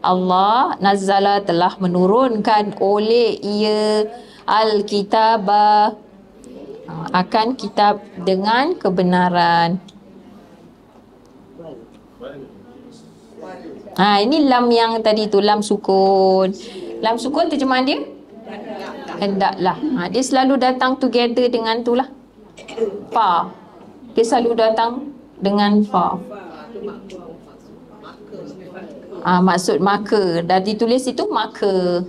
Allah nazzala telah menurunkan oleh ia al-kitaba akan kitab dengan kebenaran. Ha, ini lam yang tadi tu, lam sukun. Lam sukun terjemahan dia? Hendaklah. Ha, dia selalu datang together dengan tu lah. Fa. Dia selalu datang dengan fa. Ha, maksud maka. Dah ditulis itu maka.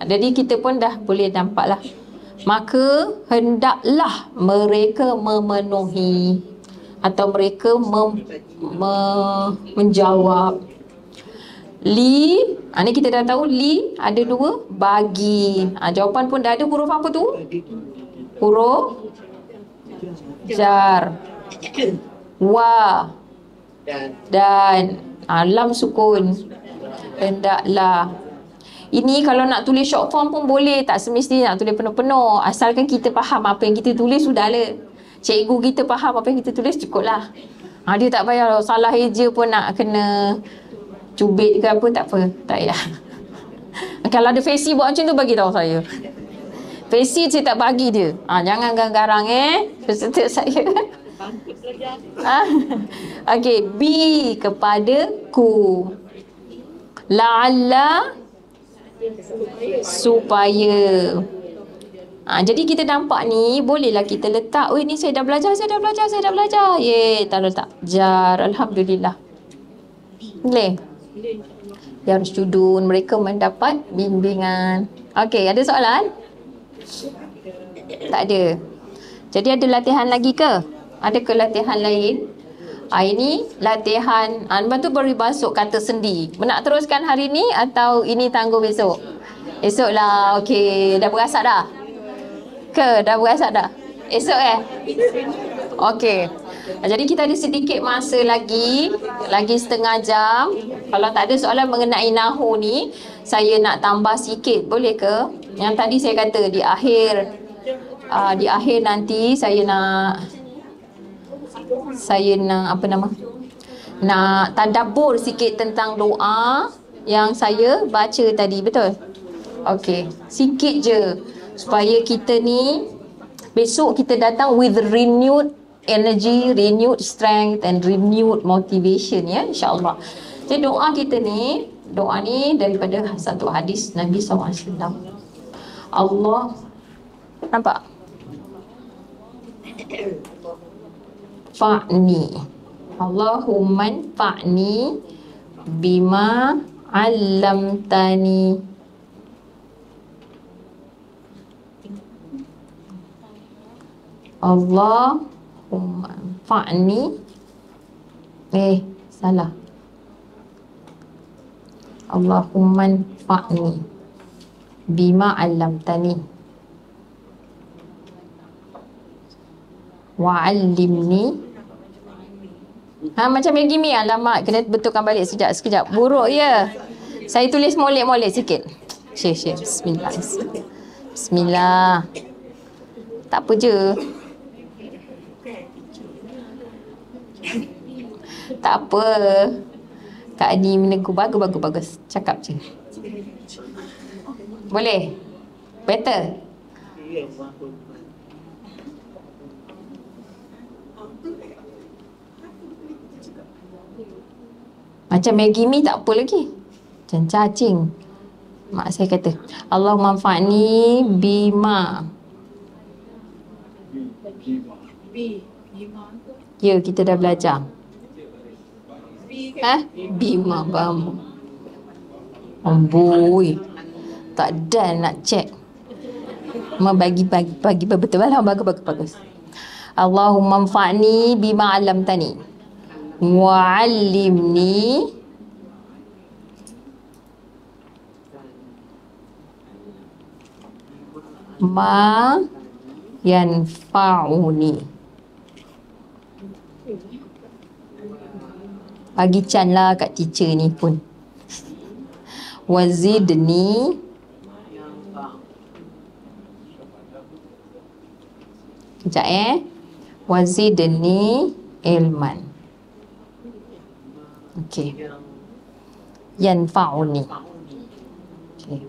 Jadi kita pun dah boleh nampak lah. Maka hendaklah mereka memenuhi atau mereka mem, me, menjawab Li, ha, ni kita dah tahu li ada dua bagi. Ha, jawapan pun dah ada huruf apa tu? Huruf jar. Wa dan ha, lam sukun. Hendaklah. Ini kalau nak tulis short form pun boleh. Tak semestinya nak tulis penuh-penuh. Asalkan kita faham apa yang kita tulis sudah lah. Cikgu kita faham apa yang kita tulis cukup lah. Ha, dia tak payah salah eja pun nak kena cubit ke apa tak apa tak payah [laughs] kalau ada fancy buat macam tu bagi tahu saya it saya tak bagi dia. Ha, jangan garang-garang eh. Peserta saya. [laughs] ha? Okey, B kepada ku. La'alla supaya Ha, jadi kita nampak ni bolehlah kita letak, "Oi ni saya dah belajar, saya dah belajar, saya dah belajar." Ye, tak letak. Jar alhamdulillah. Boleh. Ya studun mereka mendapat bimbingan. Okey, ada soalan? Tak ada. Jadi ada latihan lagi ke? Ada ke latihan lain? Ha, ini latihan, ha, lepas tu baru masuk kata sendi. Nak teruskan hari ni atau ini tangguh besok? Esok lah, okey. Dah berasap dah? Ke? Dah berasap dah? Esok eh? Okey. Jadi kita ada sedikit masa lagi, lagi setengah jam. Kalau tak ada soalan mengenai Nahu ni, saya nak tambah sikit, boleh ke? Yang tadi saya kata di akhir, uh, di akhir nanti saya nak, saya nak apa nama? Nak tadabur sikit tentang doa yang saya baca tadi, betul? Okey, sikit je supaya kita ni besok kita datang with renewed energy, renewed strength and renewed motivation ya insyaAllah. Jadi doa kita ni, doa ni daripada satu hadis Nabi SAW. Allah nampak? Fa'ni. Allahumma fa'ni bima 'allamtani. Allahumma fa'ni eh salah Allahumma fa'ni bima 'allamtani wa 'allimni Ha macam yang gini alamat kena betulkan balik sekejap sekejap. Buruk ya. Saya tulis molek-molek sikit. Syekh syekh bismillah. Bismillah. Tak apa je. Tak apa. Kak Ani menegur bagus bagus bagus. Cakap je. Boleh? Better? Macam Maggie mi tak apa lagi. Macam cacing. Mak saya kata, Allah manfaatni bima. Ya, kita dah belajar. Ha? Bima bambu. Amboi. Tak ada nak cek. Membagi bagi bagi betul lah bagus bagus bagus. Allahumma manfa'ni bima 'allamtani wa 'allimni ma yanfa'uni. Bagi Chan lah kat teacher ni pun. Wazidni Sekejap eh. Wazidni ilman. Okey. Yanfa'uni. Okey.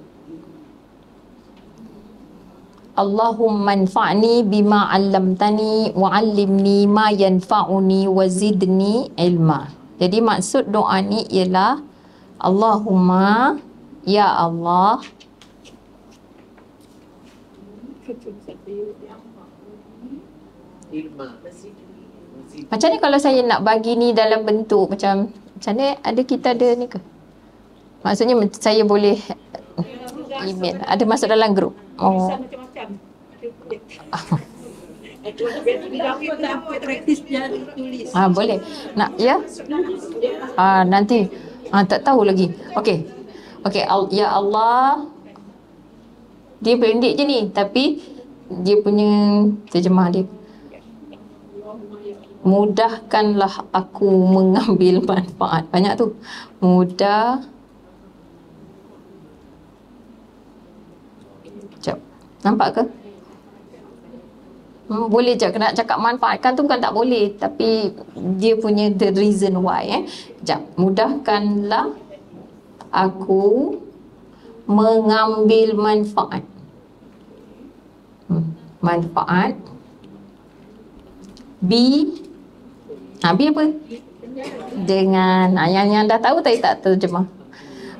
Allahumma anfa'ni bima 'allamtani wa 'allimni ma yanfa'uni wa zidni ilma. Jadi maksud doa ni ialah Allahumma ya Allah Macam ni kalau saya nak bagi ni dalam bentuk macam macam ni ada kita ada ni ke? Maksudnya saya boleh email ada masuk dalam grup. Oh. macam-macam. [laughs] Praktis dia tulis. Ah boleh. Nak ya? Ah nanti ah tak tahu lagi. Okey. Okey, Al- ya Allah. Dia pendek je ni tapi dia punya terjemah dia. Mudahkanlah aku mengambil [laughs] manfaat. Banyak tu. Mudah. Sekejap. Nampak ke? Hmm, boleh je nak cakap manfaatkan tu bukan tak boleh tapi dia punya the reason why eh. Sekejap. Mudahkanlah aku mengambil manfaat. manfaat B ha, B apa? dengan yang yang dah tahu tadi tak terjemah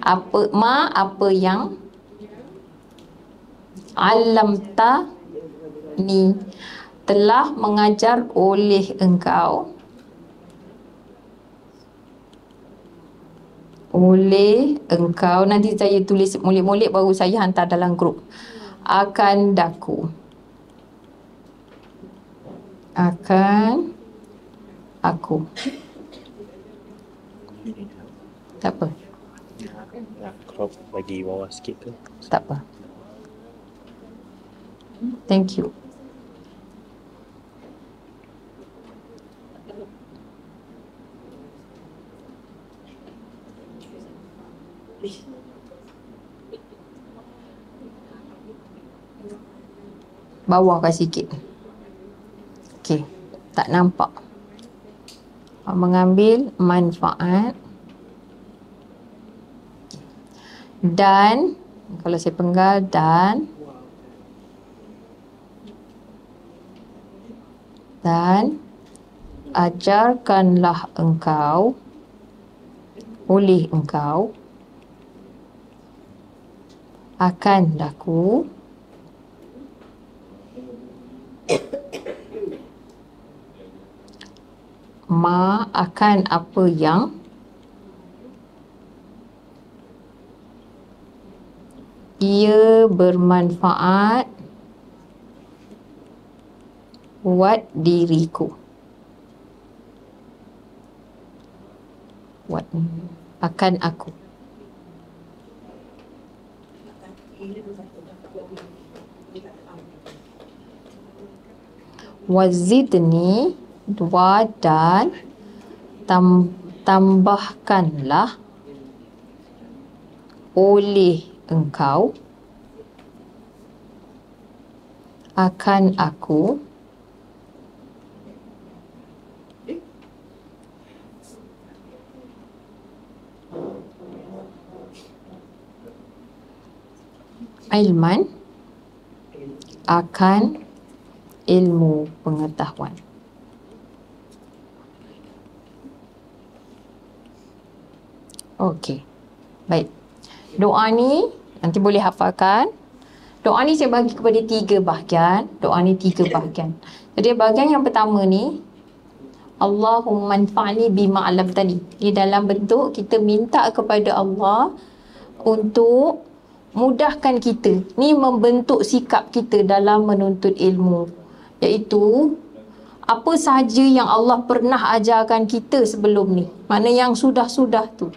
apa ma apa yang alam ta ni telah mengajar oleh engkau? Oleh engkau. Nanti saya tulis mulik-mulik baru saya hantar dalam grup. Akan daku. Akan aku. Tak apa Nak crop bagi bawah sikit ke? tak apa thank you. Bawahkan sikit. Okey. Tak nampak mengambil manfaat dan kalau saya penggal dan dan ajarkanlah engkau oleh engkau akan daku ma akan apa yang ia bermanfaat buat diriku. Buat akan aku. Wazidni dua dan tam, tambahkanlah oleh engkau akan aku ilman akan ilmu pengetahuan. Okey. Baik. Doa ni nanti boleh hafalkan. Doa ni saya bagi kepada tiga bahagian. Doa ni tiga bahagian. Jadi bahagian yang pertama ni Allahumma anfa'ni bima 'allamtani. Di dalam bentuk kita minta kepada Allah untuk mudahkan kita. Ni membentuk sikap kita dalam menuntut ilmu. Iaitu apa sahaja yang Allah pernah ajarkan kita sebelum ni. Mana yang sudah-sudah tu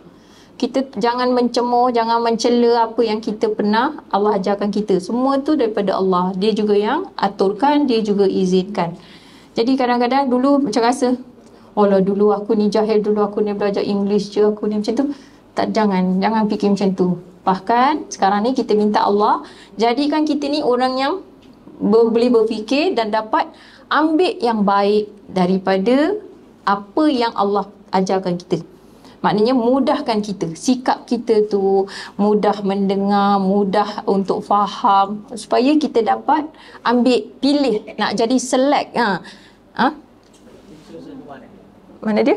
kita jangan mencemooh, jangan mencela apa yang kita pernah Allah ajarkan kita. Semua tu daripada Allah. Dia juga yang aturkan, dia juga izinkan. Jadi kadang-kadang dulu macam rasa, oh lah dulu aku ni jahil, dulu aku ni belajar English je, aku ni macam tu. Tak, jangan, jangan fikir macam tu. Bahkan sekarang ni kita minta Allah, jadikan kita ni orang yang boleh berfikir dan dapat ambil yang baik daripada apa yang Allah ajarkan kita. Maknanya mudahkan kita. Sikap kita tu mudah mendengar, mudah untuk faham supaya kita dapat ambil pilih nak jadi select ha. Ha? Mana dia?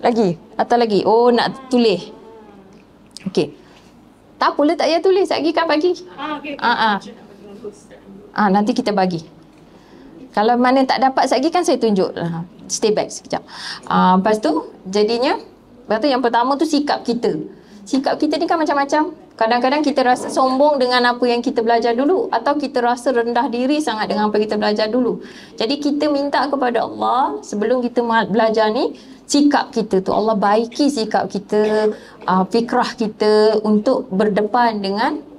Lagi? Atau lagi? Oh nak tulis. Okey. Tak apalah tak payah tulis. Lagi kan bagi. Ah, okay. Ah, ah. Ah, nanti kita bagi. Kalau mana tak dapat lagi kan saya tunjuk. Stay back sekejap. Ah, lepas tu jadinya Tu yang pertama tu sikap kita. Sikap kita ni kan macam-macam. Kadang-kadang kita rasa sombong dengan apa yang kita belajar dulu atau kita rasa rendah diri sangat dengan apa kita belajar dulu. Jadi kita minta kepada Allah sebelum kita belajar ni sikap kita tu Allah baiki sikap kita, uh, fikrah kita untuk berdepan dengan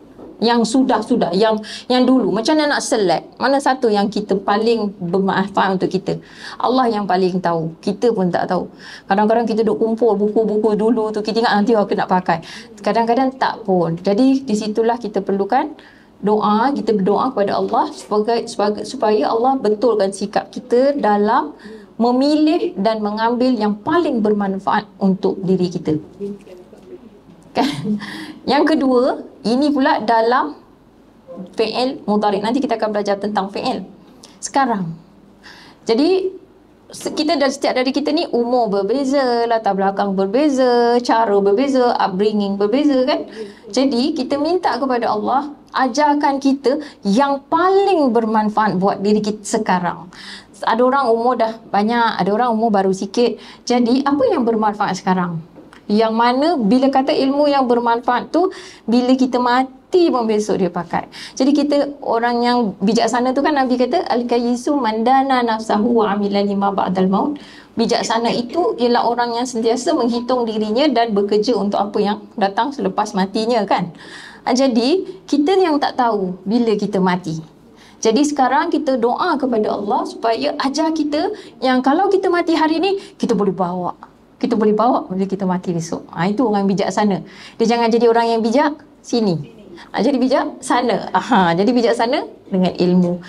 yang sudah-sudah yang yang dulu. Macam mana nak select? Mana satu yang kita paling bermanfaat untuk kita? Allah yang paling tahu. Kita pun tak tahu. Kadang-kadang kita duk kumpul buku-buku dulu tu kita ingat nanti aku nak pakai. Kadang-kadang tak pun. Jadi di situlah kita perlukan doa kita berdoa kepada Allah sebagai supaya Allah betulkan sikap kita dalam memilih dan mengambil yang paling bermanfaat untuk diri kita. Kan? Yang kedua ini pula dalam fi'il mudhari. Nanti kita akan belajar tentang fi'il. Sekarang. Jadi kita dari setiap dari kita ni umur berbeza, latar belakang berbeza, cara berbeza, upbringing berbeza kan. Jadi kita minta kepada Allah ajarkan kita yang paling bermanfaat buat diri kita sekarang. Ada orang umur dah banyak, ada orang umur baru sikit. Jadi apa yang bermanfaat sekarang? Yang mana bila kata ilmu yang bermanfaat tu bila kita mati pun besok dia pakai. Jadi kita orang yang bijaksana tu kan Nabi kata al-kayyisu mandana nafsahu wa amila lima ba'dal maut. Bijaksana itu ialah orang yang sentiasa menghitung dirinya dan bekerja untuk apa yang datang selepas matinya kan. Ah, Jadi kita yang tak tahu bila kita mati. Jadi sekarang kita doa kepada Allah supaya ajar kita yang kalau kita mati hari ni kita boleh bawa kita boleh bawa bila kita mati besok. Ha, itu orang bijaksana. Dia jangan jadi orang yang bijak sini. Ha, jadi bijak sana. Ha, jadi bijak sana dengan ilmu.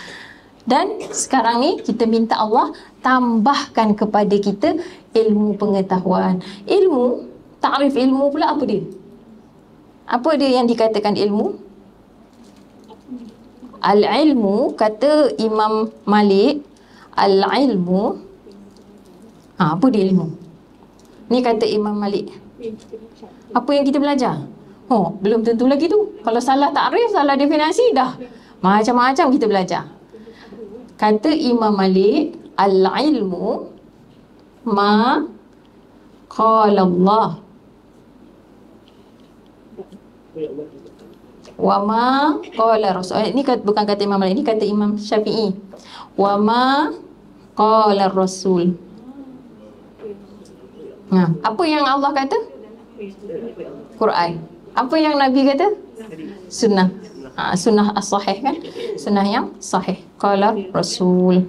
Dan sekarang ni kita minta Allah tambahkan kepada kita ilmu pengetahuan. Ilmu, takrif ilmu pula apa dia? Apa dia yang dikatakan ilmu? Al-ilmu kata Imam Malik, al-ilmu ha, apa dia ilmu? Ni kata Imam Malik. Apa yang kita belajar? Oh, belum tentu lagi tu. Kalau salah takrif, salah definisi dah. Macam-macam kita belajar. Kata Imam Malik, al-ilmu ma qala Allah wa ma qala Rasul. Eh, Ini kata, bukan kata Imam Malik, ini kata Imam Syafi'i. Wa ma qala Rasul. Ha, apa yang Allah kata? Quran. Apa yang Nabi kata? Sunnah. Ha, sunnah as-sahih kan? Sunnah yang sahih. Qala Rasul.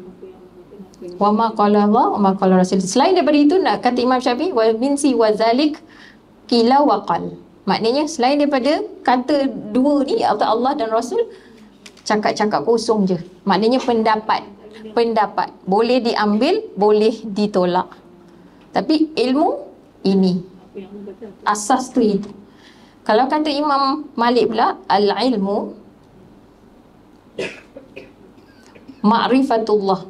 Wa ma qala Allah wa ma qala Rasul. Selain daripada itu nak kata Imam Syafi'i wa min si wa zalik qila wa qal. Maknanya selain daripada kata dua ni atau Allah dan Rasul cakap-cakap kosong je. Maknanya pendapat. Pendapat. Boleh diambil, boleh ditolak. Tapi ilmu ini. Asas tu itu. Kalau kata Imam Malik pula, al-ilmu ma'rifatullah.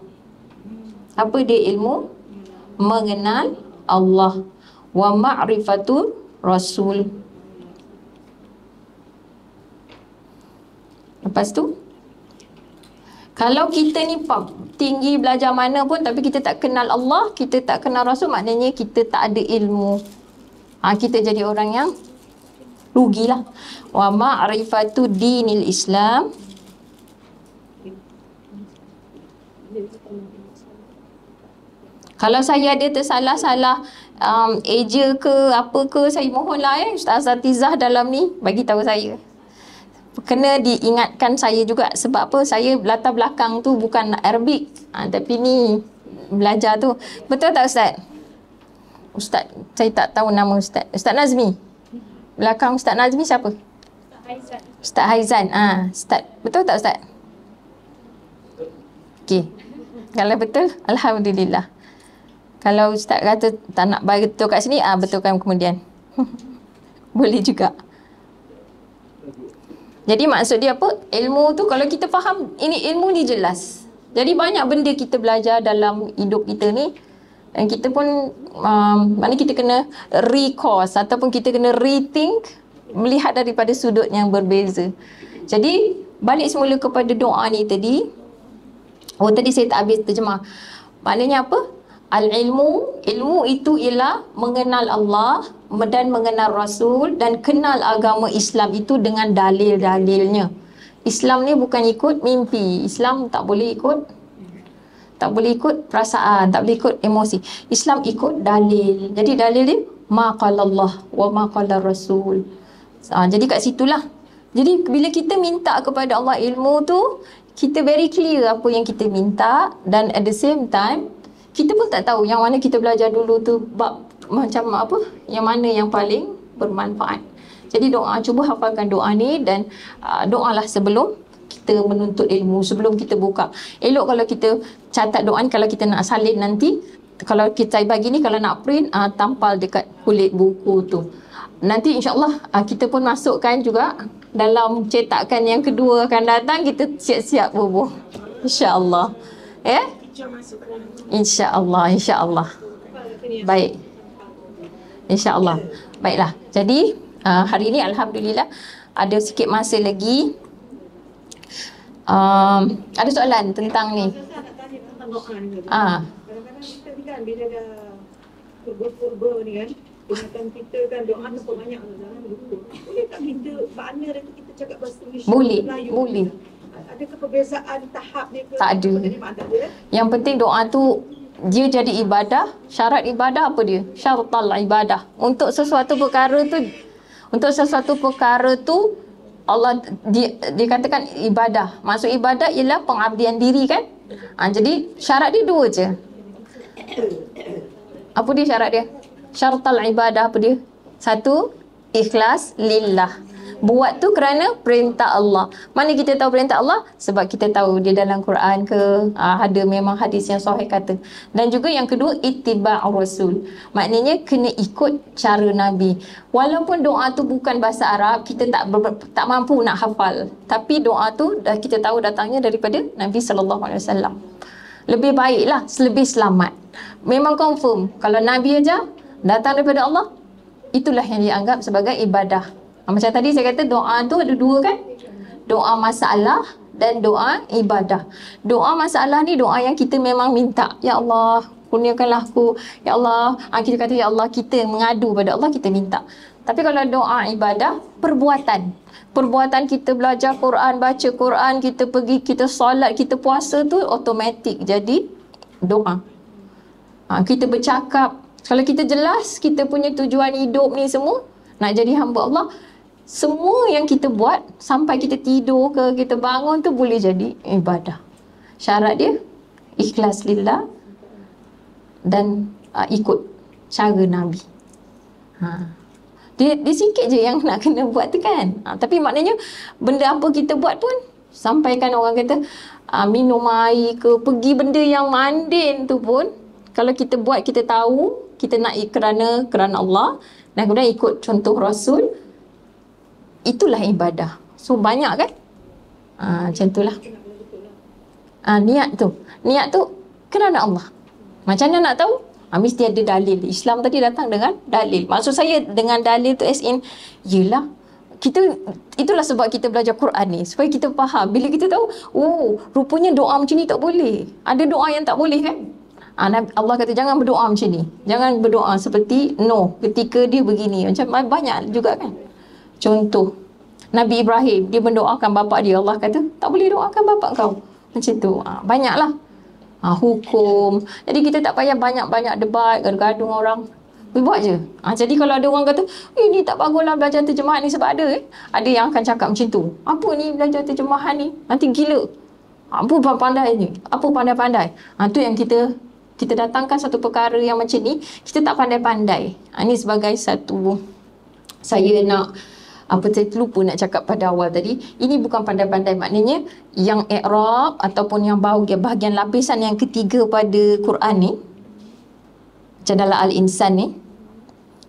Apa dia ilmu? Mengenal Allah. Wa ma'rifatul Rasul. Lepas tu, kalau kita ni pap, tinggi belajar mana pun tapi kita tak kenal Allah, kita tak kenal Rasul, maknanya kita tak ada ilmu. Ha, kita jadi orang yang rugilah. Wa ma'rifatu dinil Islam Kalau saya ada tersalah-salah um, eja ke apa ke saya mohonlah eh Ustaz Azatizah dalam ni bagi tahu saya kena diingatkan saya juga sebab apa? Saya latar belakang tu bukan Arabic. Ha, tapi ni belajar tu. Betul tak Ustaz? Ustaz saya tak tahu nama Ustaz. Ustaz Nazmi. Belakang Ustaz Nazmi siapa? Ustaz Haizan ah ha, Ustaz. Betul tak Ustaz? Okey. Kalau betul Alhamdulillah. Kalau Ustaz kata tak nak bagi betul kat sini ah betulkan kemudian. [laughs] Boleh juga jadi maksud dia apa? Ilmu tu kalau kita faham ini ilmu ni jelas. Jadi banyak benda kita belajar dalam hidup kita ni dan kita pun um, mana kita kena recourse ataupun kita kena rethink melihat daripada sudut yang berbeza. Jadi balik semula kepada doa ni tadi. Oh tadi saya tak habis terjemah. Maknanya apa? Al-ilmu, ilmu itu ialah mengenal Allah dan mengenal Rasul dan kenal agama Islam itu dengan dalil-dalilnya. Islam ni bukan ikut mimpi. Islam tak boleh ikut tak boleh ikut perasaan, tak boleh ikut emosi. Islam ikut dalil. Jadi dalil dia ma Allah wa ma qala Rasul. Ha, jadi kat situlah. Jadi bila kita minta kepada Allah ilmu tu, kita very clear apa yang kita minta dan at the same time kita pun tak tahu yang mana kita belajar dulu tu bab macam apa yang mana yang paling bermanfaat jadi doa cuba hafalkan doa ni dan uh, doalah sebelum kita menuntut ilmu sebelum kita buka elok kalau kita catat doa ni kalau kita nak salin nanti kalau kita bagi ni kalau nak print uh, tampal dekat kulit buku tu nanti insyaallah uh, kita pun masukkan juga dalam cetakan yang kedua akan datang kita siap-siap bubuh. Insya-Allah. Ya? Insya-Allah, insya-Allah. Baik. InsyaAllah. Baiklah. Jadi, uh, hari ini Alhamdulillah ada sikit masa lagi. Um, ada soalan tentang ni. Ah, Kadang-kadang kita ni kan bila dah kurba-kurba ni kan, Kebanyakan kita kan doa tu banyak. Boleh tak kita makna dia tu kita cakap bahasa Malaysia Boleh, boleh. Adakah perbezaan tahap dia ke? Tak ada. Ada eh? yang penting doa tu dia jadi ibadah. Syarat ibadah apa dia? Syaratal ibadah. Untuk sesuatu perkara tu untuk sesuatu perkara tu Allah di, dikatakan ibadah. Maksud ibadah ialah pengabdian diri kan? Ha, jadi syarat dia dua je. Apa dia syarat dia? Syaratal ibadah apa dia? Satu, ikhlas lillah. Buat tu kerana perintah Allah. Mana kita tahu perintah Allah? Sebab kita tahu dia dalam Quran ke, uh, ada memang hadis yang sahih kata. Dan juga yang kedua, ittiba' rasul. Maknanya kena ikut cara Nabi. Walaupun doa tu bukan bahasa Arab, kita tak ber, tak mampu nak hafal. Tapi doa tu dah kita tahu datangnya daripada Nabi sallallahu alaihi wasallam. Lebih baiklah, lebih selamat. Memang confirm kalau Nabi aja datang daripada Allah, itulah yang dianggap sebagai ibadah. Ha, Macam tadi saya kata doa tu ada dua kan? Doa masalah dan doa ibadah. Doa masalah ni doa yang kita memang minta. Ya Allah, kurniakanlah aku. Ya Allah, ha, kita kata ya Allah, kita mengadu pada Allah, kita minta. Tapi kalau doa ibadah, perbuatan. Perbuatan kita belajar Quran, baca Quran, kita pergi, kita solat, kita puasa tu automatik jadi doa. Ha, kita bercakap. Kalau kita jelas kita punya tujuan hidup ni semua nak jadi hamba Allah, semua yang kita buat sampai kita tidur ke kita bangun tu boleh jadi ibadah. Syarat dia ikhlas lillah dan uh, ikut cara Nabi. Ha. Dia, dia sikit je yang [laughs] nak kena buat tu kan. Ha, tapi maknanya benda apa kita buat pun sampaikan orang kata uh, minum air ke pergi benda yang mandin tu pun kalau kita buat kita tahu kita nak kerana kerana Allah dan kemudian ikut contoh Rasul itulah ibadah. So banyak kan? Ha, macam itulah. Ha, niat tu. Niat tu kerana Allah. Macam mana nak tahu? Ha, mesti ada dalil. Islam tadi datang dengan dalil. Maksud saya dengan dalil tu as in, yelah, kita itulah sebab kita belajar Quran ni supaya kita faham bila kita tahu oh rupanya doa macam ni tak boleh ada doa yang tak boleh kan Allah kata jangan berdoa macam ni jangan berdoa seperti no ketika dia begini macam banyak juga kan contoh Nabi Ibrahim dia mendoakan bapa dia. Allah kata tak boleh doakan bapa kau. Macam tu. Ha, banyaklah. Ha, hukum. Jadi kita tak payah banyak-banyak debat gaduh orang. Buat je. Ha, jadi kalau ada orang kata eh ni tak baguslah belajar terjemahan ni sebab ada eh. Ada yang akan cakap macam tu. Apa ni belajar terjemahan ni? Nanti gila. Apa pandai ni? Apa pandai-pandai? Ha, tu yang kita kita datangkan satu perkara yang macam ni kita tak pandai-pandai. Ha, ni sebagai satu saya nak apa saya terlupa nak cakap pada awal tadi ini bukan pandai-pandai. Maknanya yang i'rab ataupun yang bahagian, bahagian lapisan yang ketiga pada Quran ni macam dalam al-insan ni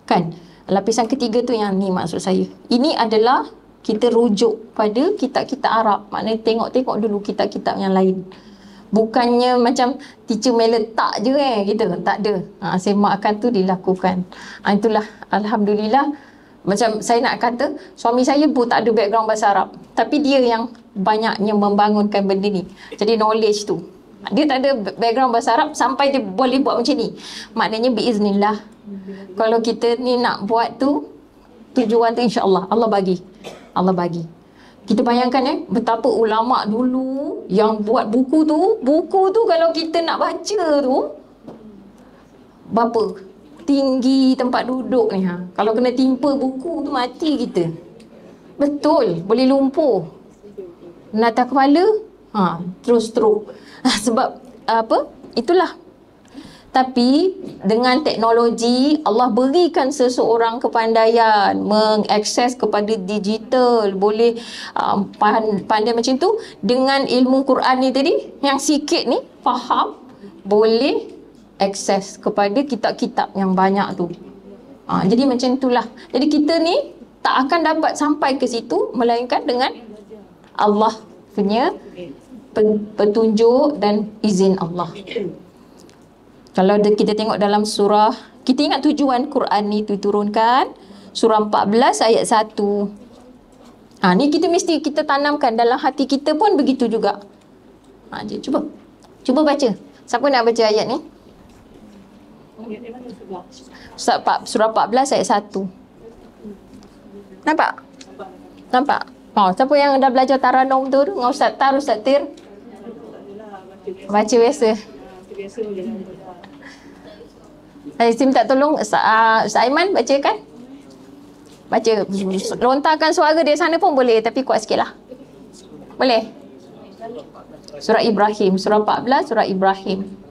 kan? Lapisan ketiga tu yang ni maksud saya. Ini adalah kita rujuk pada kitab-kitab Arab. Maknanya tengok-tengok dulu kitab-kitab yang lain. Bukannya macam teacher main letak je eh gitu. Tak ada. Ha, semakan tu dilakukan. Ha, itulah. Alhamdulillah macam saya nak kata suami saya pun tak ada background bahasa Arab. Tapi dia yang banyaknya membangunkan benda ni. Jadi knowledge tu. Dia tak ada background bahasa Arab sampai dia boleh buat macam ni. Maknanya biiznillah. Kalau kita ni nak buat tu tujuan tu insyaAllah. Allah bagi. Allah bagi. Kita bayangkan eh betapa ulama dulu yang buat buku tu buku tu kalau kita nak baca tu berapa tinggi tempat duduk ni ha. Kalau kena timpa buku tu mati kita. Betul, boleh lumpuh. Nata kepala, ha, terus stroke. [laughs] Sebab apa? Itulah. Tapi dengan teknologi Allah berikan seseorang kepandaian mengakses kepada digital boleh um, pandai macam tu dengan ilmu Quran ni tadi yang sikit ni faham boleh akses kepada kitab-kitab yang banyak tu. Ha, jadi macam itulah. Jadi kita ni tak akan dapat sampai ke situ melainkan dengan Allah punya pe- petunjuk dan izin Allah. Kalau kita tengok dalam surah, kita ingat tujuan Quran ni diturunkan surah 14 ayat 1. Ha ni kita mesti kita tanamkan dalam hati kita pun begitu juga. Ha cuba. Cuba baca. Siapa nak baca ayat ni? Ayat yang mana sebelah? Surah, empat- surah 14 ayat 1. Nampak? Nampak? Oh, siapa yang dah belajar Taranum tu dengan Ustaz Tar, Ustaz Tir? Baca biasa. Baca. Ah, Baca. Saya Sim tak tolong Ustaz, Ustaz Aiman bacakan. Baca. Lontarkan suara dari sana pun boleh tapi kuat sikit lah. Boleh? Surah Ibrahim. Surah 14, surah Ibrahim.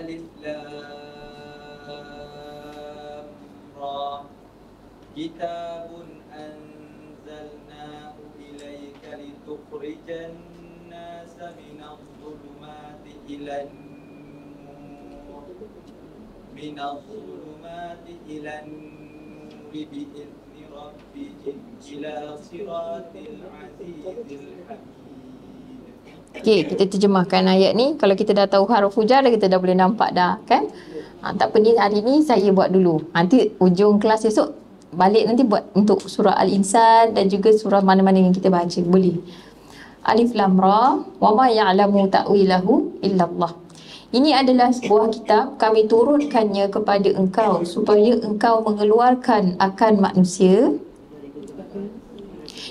ألف لام را. كتاب أنزلناه إليك لتخرج الناس من الظلمات إلى النور. من الظلمات إلى النور بإذن ربهم إلى صراط العزيز الحميد Okey, kita terjemahkan ayat ni. Kalau kita dah tahu haruf hujar, dah kita dah boleh nampak dah, kan? Ha, tak apa ni hari ni saya buat dulu. Nanti ujung kelas esok balik nanti buat untuk surah Al-Insan dan juga surah mana-mana yang kita baca. Boleh. Alif Lam Ra wa ma ya'lamu ta'wilahu illallah. Ini adalah sebuah kitab kami turunkannya kepada engkau supaya engkau mengeluarkan akan manusia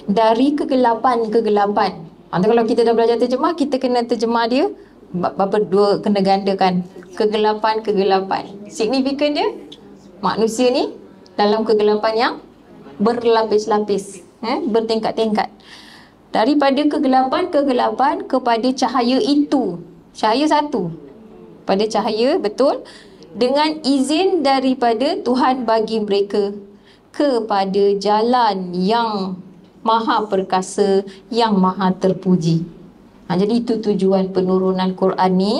dari kegelapan-kegelapan. Nanti kalau kita dah belajar terjemah, kita kena terjemah dia ba- berapa dua kena gandakan kegelapan-kegelapan. Signifikan dia manusia ni dalam kegelapan yang berlapis-lapis, eh, bertingkat-tingkat. Daripada kegelapan-kegelapan kepada cahaya itu. Cahaya satu. Pada cahaya betul dengan izin daripada Tuhan bagi mereka kepada jalan yang maha perkasa yang maha terpuji. Ha, jadi itu tujuan penurunan Quran ni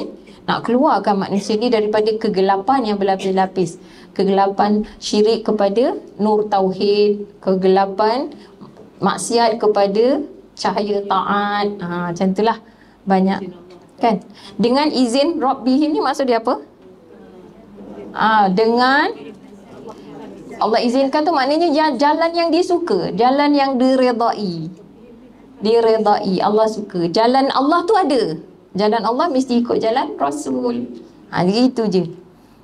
nak keluarkan manusia ni daripada kegelapan yang berlapis-lapis. Kegelapan syirik kepada nur tauhid, kegelapan maksiat kepada cahaya taat. Ha, macam itulah banyak kan. Dengan izin Rabbihim ni maksud dia apa? Ah, dengan Allah izinkan tu maknanya ja- jalan yang dia suka, jalan yang diredai. Diredai, Allah suka. Jalan Allah tu ada. Jalan Allah mesti ikut jalan Rasul. Ha, itu je.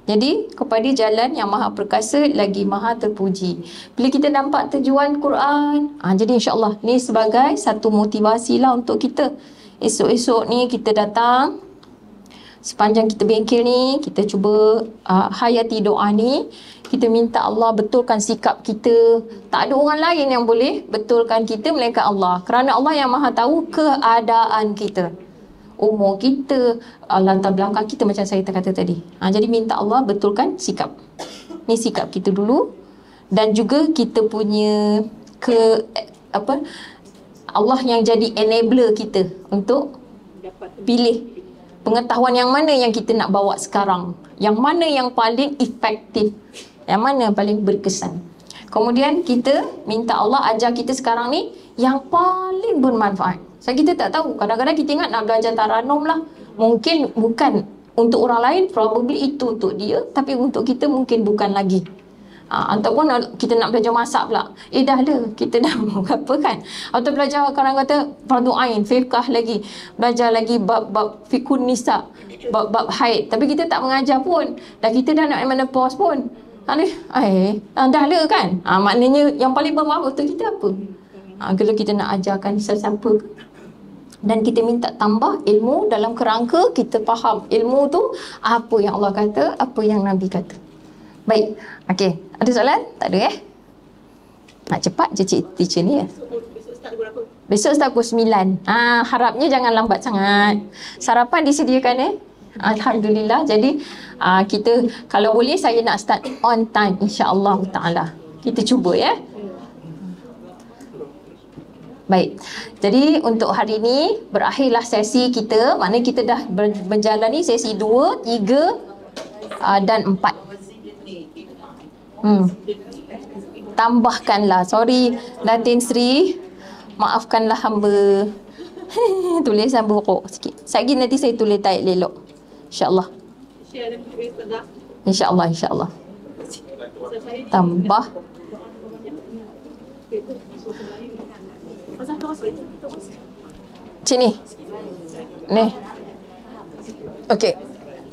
Jadi kepada jalan yang maha perkasa lagi maha terpuji. Bila kita nampak tujuan Quran, ha, jadi insyaAllah ni sebagai satu motivasi lah untuk kita. Esok-esok ni kita datang, sepanjang kita bengkel ni, kita cuba uh, hayati doa ni. Kita minta Allah betulkan sikap kita. Tak ada orang lain yang boleh betulkan kita melainkan Allah. Kerana Allah yang maha tahu keadaan kita. Umur kita, uh, latar belakang kita macam saya kata tadi. Ha, jadi minta Allah betulkan sikap. Ni sikap kita dulu. Dan juga kita punya ke apa Allah yang jadi enabler kita untuk pilih pengetahuan yang mana yang kita nak bawa sekarang. Yang mana yang paling efektif. Yang mana paling berkesan. Kemudian kita minta Allah ajar kita sekarang ni yang paling bermanfaat. So kita tak tahu. Kadang-kadang kita ingat nak belajar taranum lah. Mungkin bukan untuk orang lain, probably itu untuk dia. Tapi untuk kita mungkin bukan lagi. Ha, ataupun kita nak belajar masak pula. Eh dah lah, kita dah [laughs] apa kan. Atau belajar kadang kata fardu ain, fiqah lagi. Belajar lagi bab-bab fikun nisa, bab-bab haid. Tapi kita tak mengajar pun. Dan kita dah nak menopause pun. Ha eh, ah, dah lah kan. Ha, maknanya yang paling bermanfaat untuk kita apa? Ha, kalau kita nak ajarkan sesiapa. Dan kita minta tambah ilmu dalam kerangka kita faham ilmu tu apa yang Allah kata, apa yang Nabi kata. Baik. Okey. Ada soalan? Tak ada eh? Nak cepat je cik teacher ni ya. Berapa? Besok start pukul 9. Ah, harapnya jangan lambat sangat. Sarapan disediakan eh? Alhamdulillah. Jadi ah, kita kalau boleh saya nak start on time insya-Allah taala. Kita cuba ya. Baik. Jadi untuk hari ini berakhirlah sesi kita. Mana kita dah menjalani sesi 2, 3 uh, dan 4. Hmm. Tambahkanlah. Sorry Datin Sri. Maafkanlah hamba. [laughs] Tulisan buruk sikit. Sekejap nanti saya tulis taik lelok. InsyaAllah. InsyaAllah, insyaAllah. Tambah. Sini. Ni. Okey.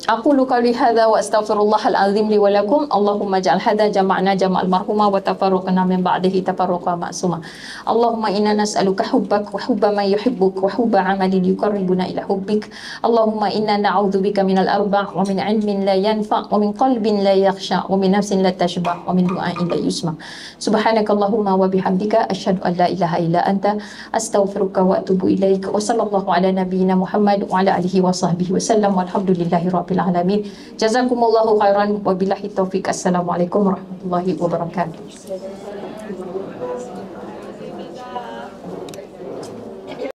أقول قولي هذا وأستغفر الله العظيم لي ولكم اللهم اجعل هذا جمعنا جمع المرحومة وتفرقنا من بعده تفرقا معصوما اللهم إنا نسألك حبك وحب من يحبك وحب عمل يقربنا إلى حبك اللهم إنا نعوذ بك من الأربع ومن علم لا ينفع ومن قلب لا يخشع ومن نفس لا تشبع ومن دعاء لا يسمع سبحانك اللهم وبحمدك أشهد أن لا إله إلا أنت أستغفرك وأتوب إليك وصلى الله على نبينا محمد وعلى آله وصحبه وسلم والحمد لله رب rabbil alamin. Jazakumullahu khairan wabillahi taufik. Assalamualaikum warahmatullahi wabarakatuh.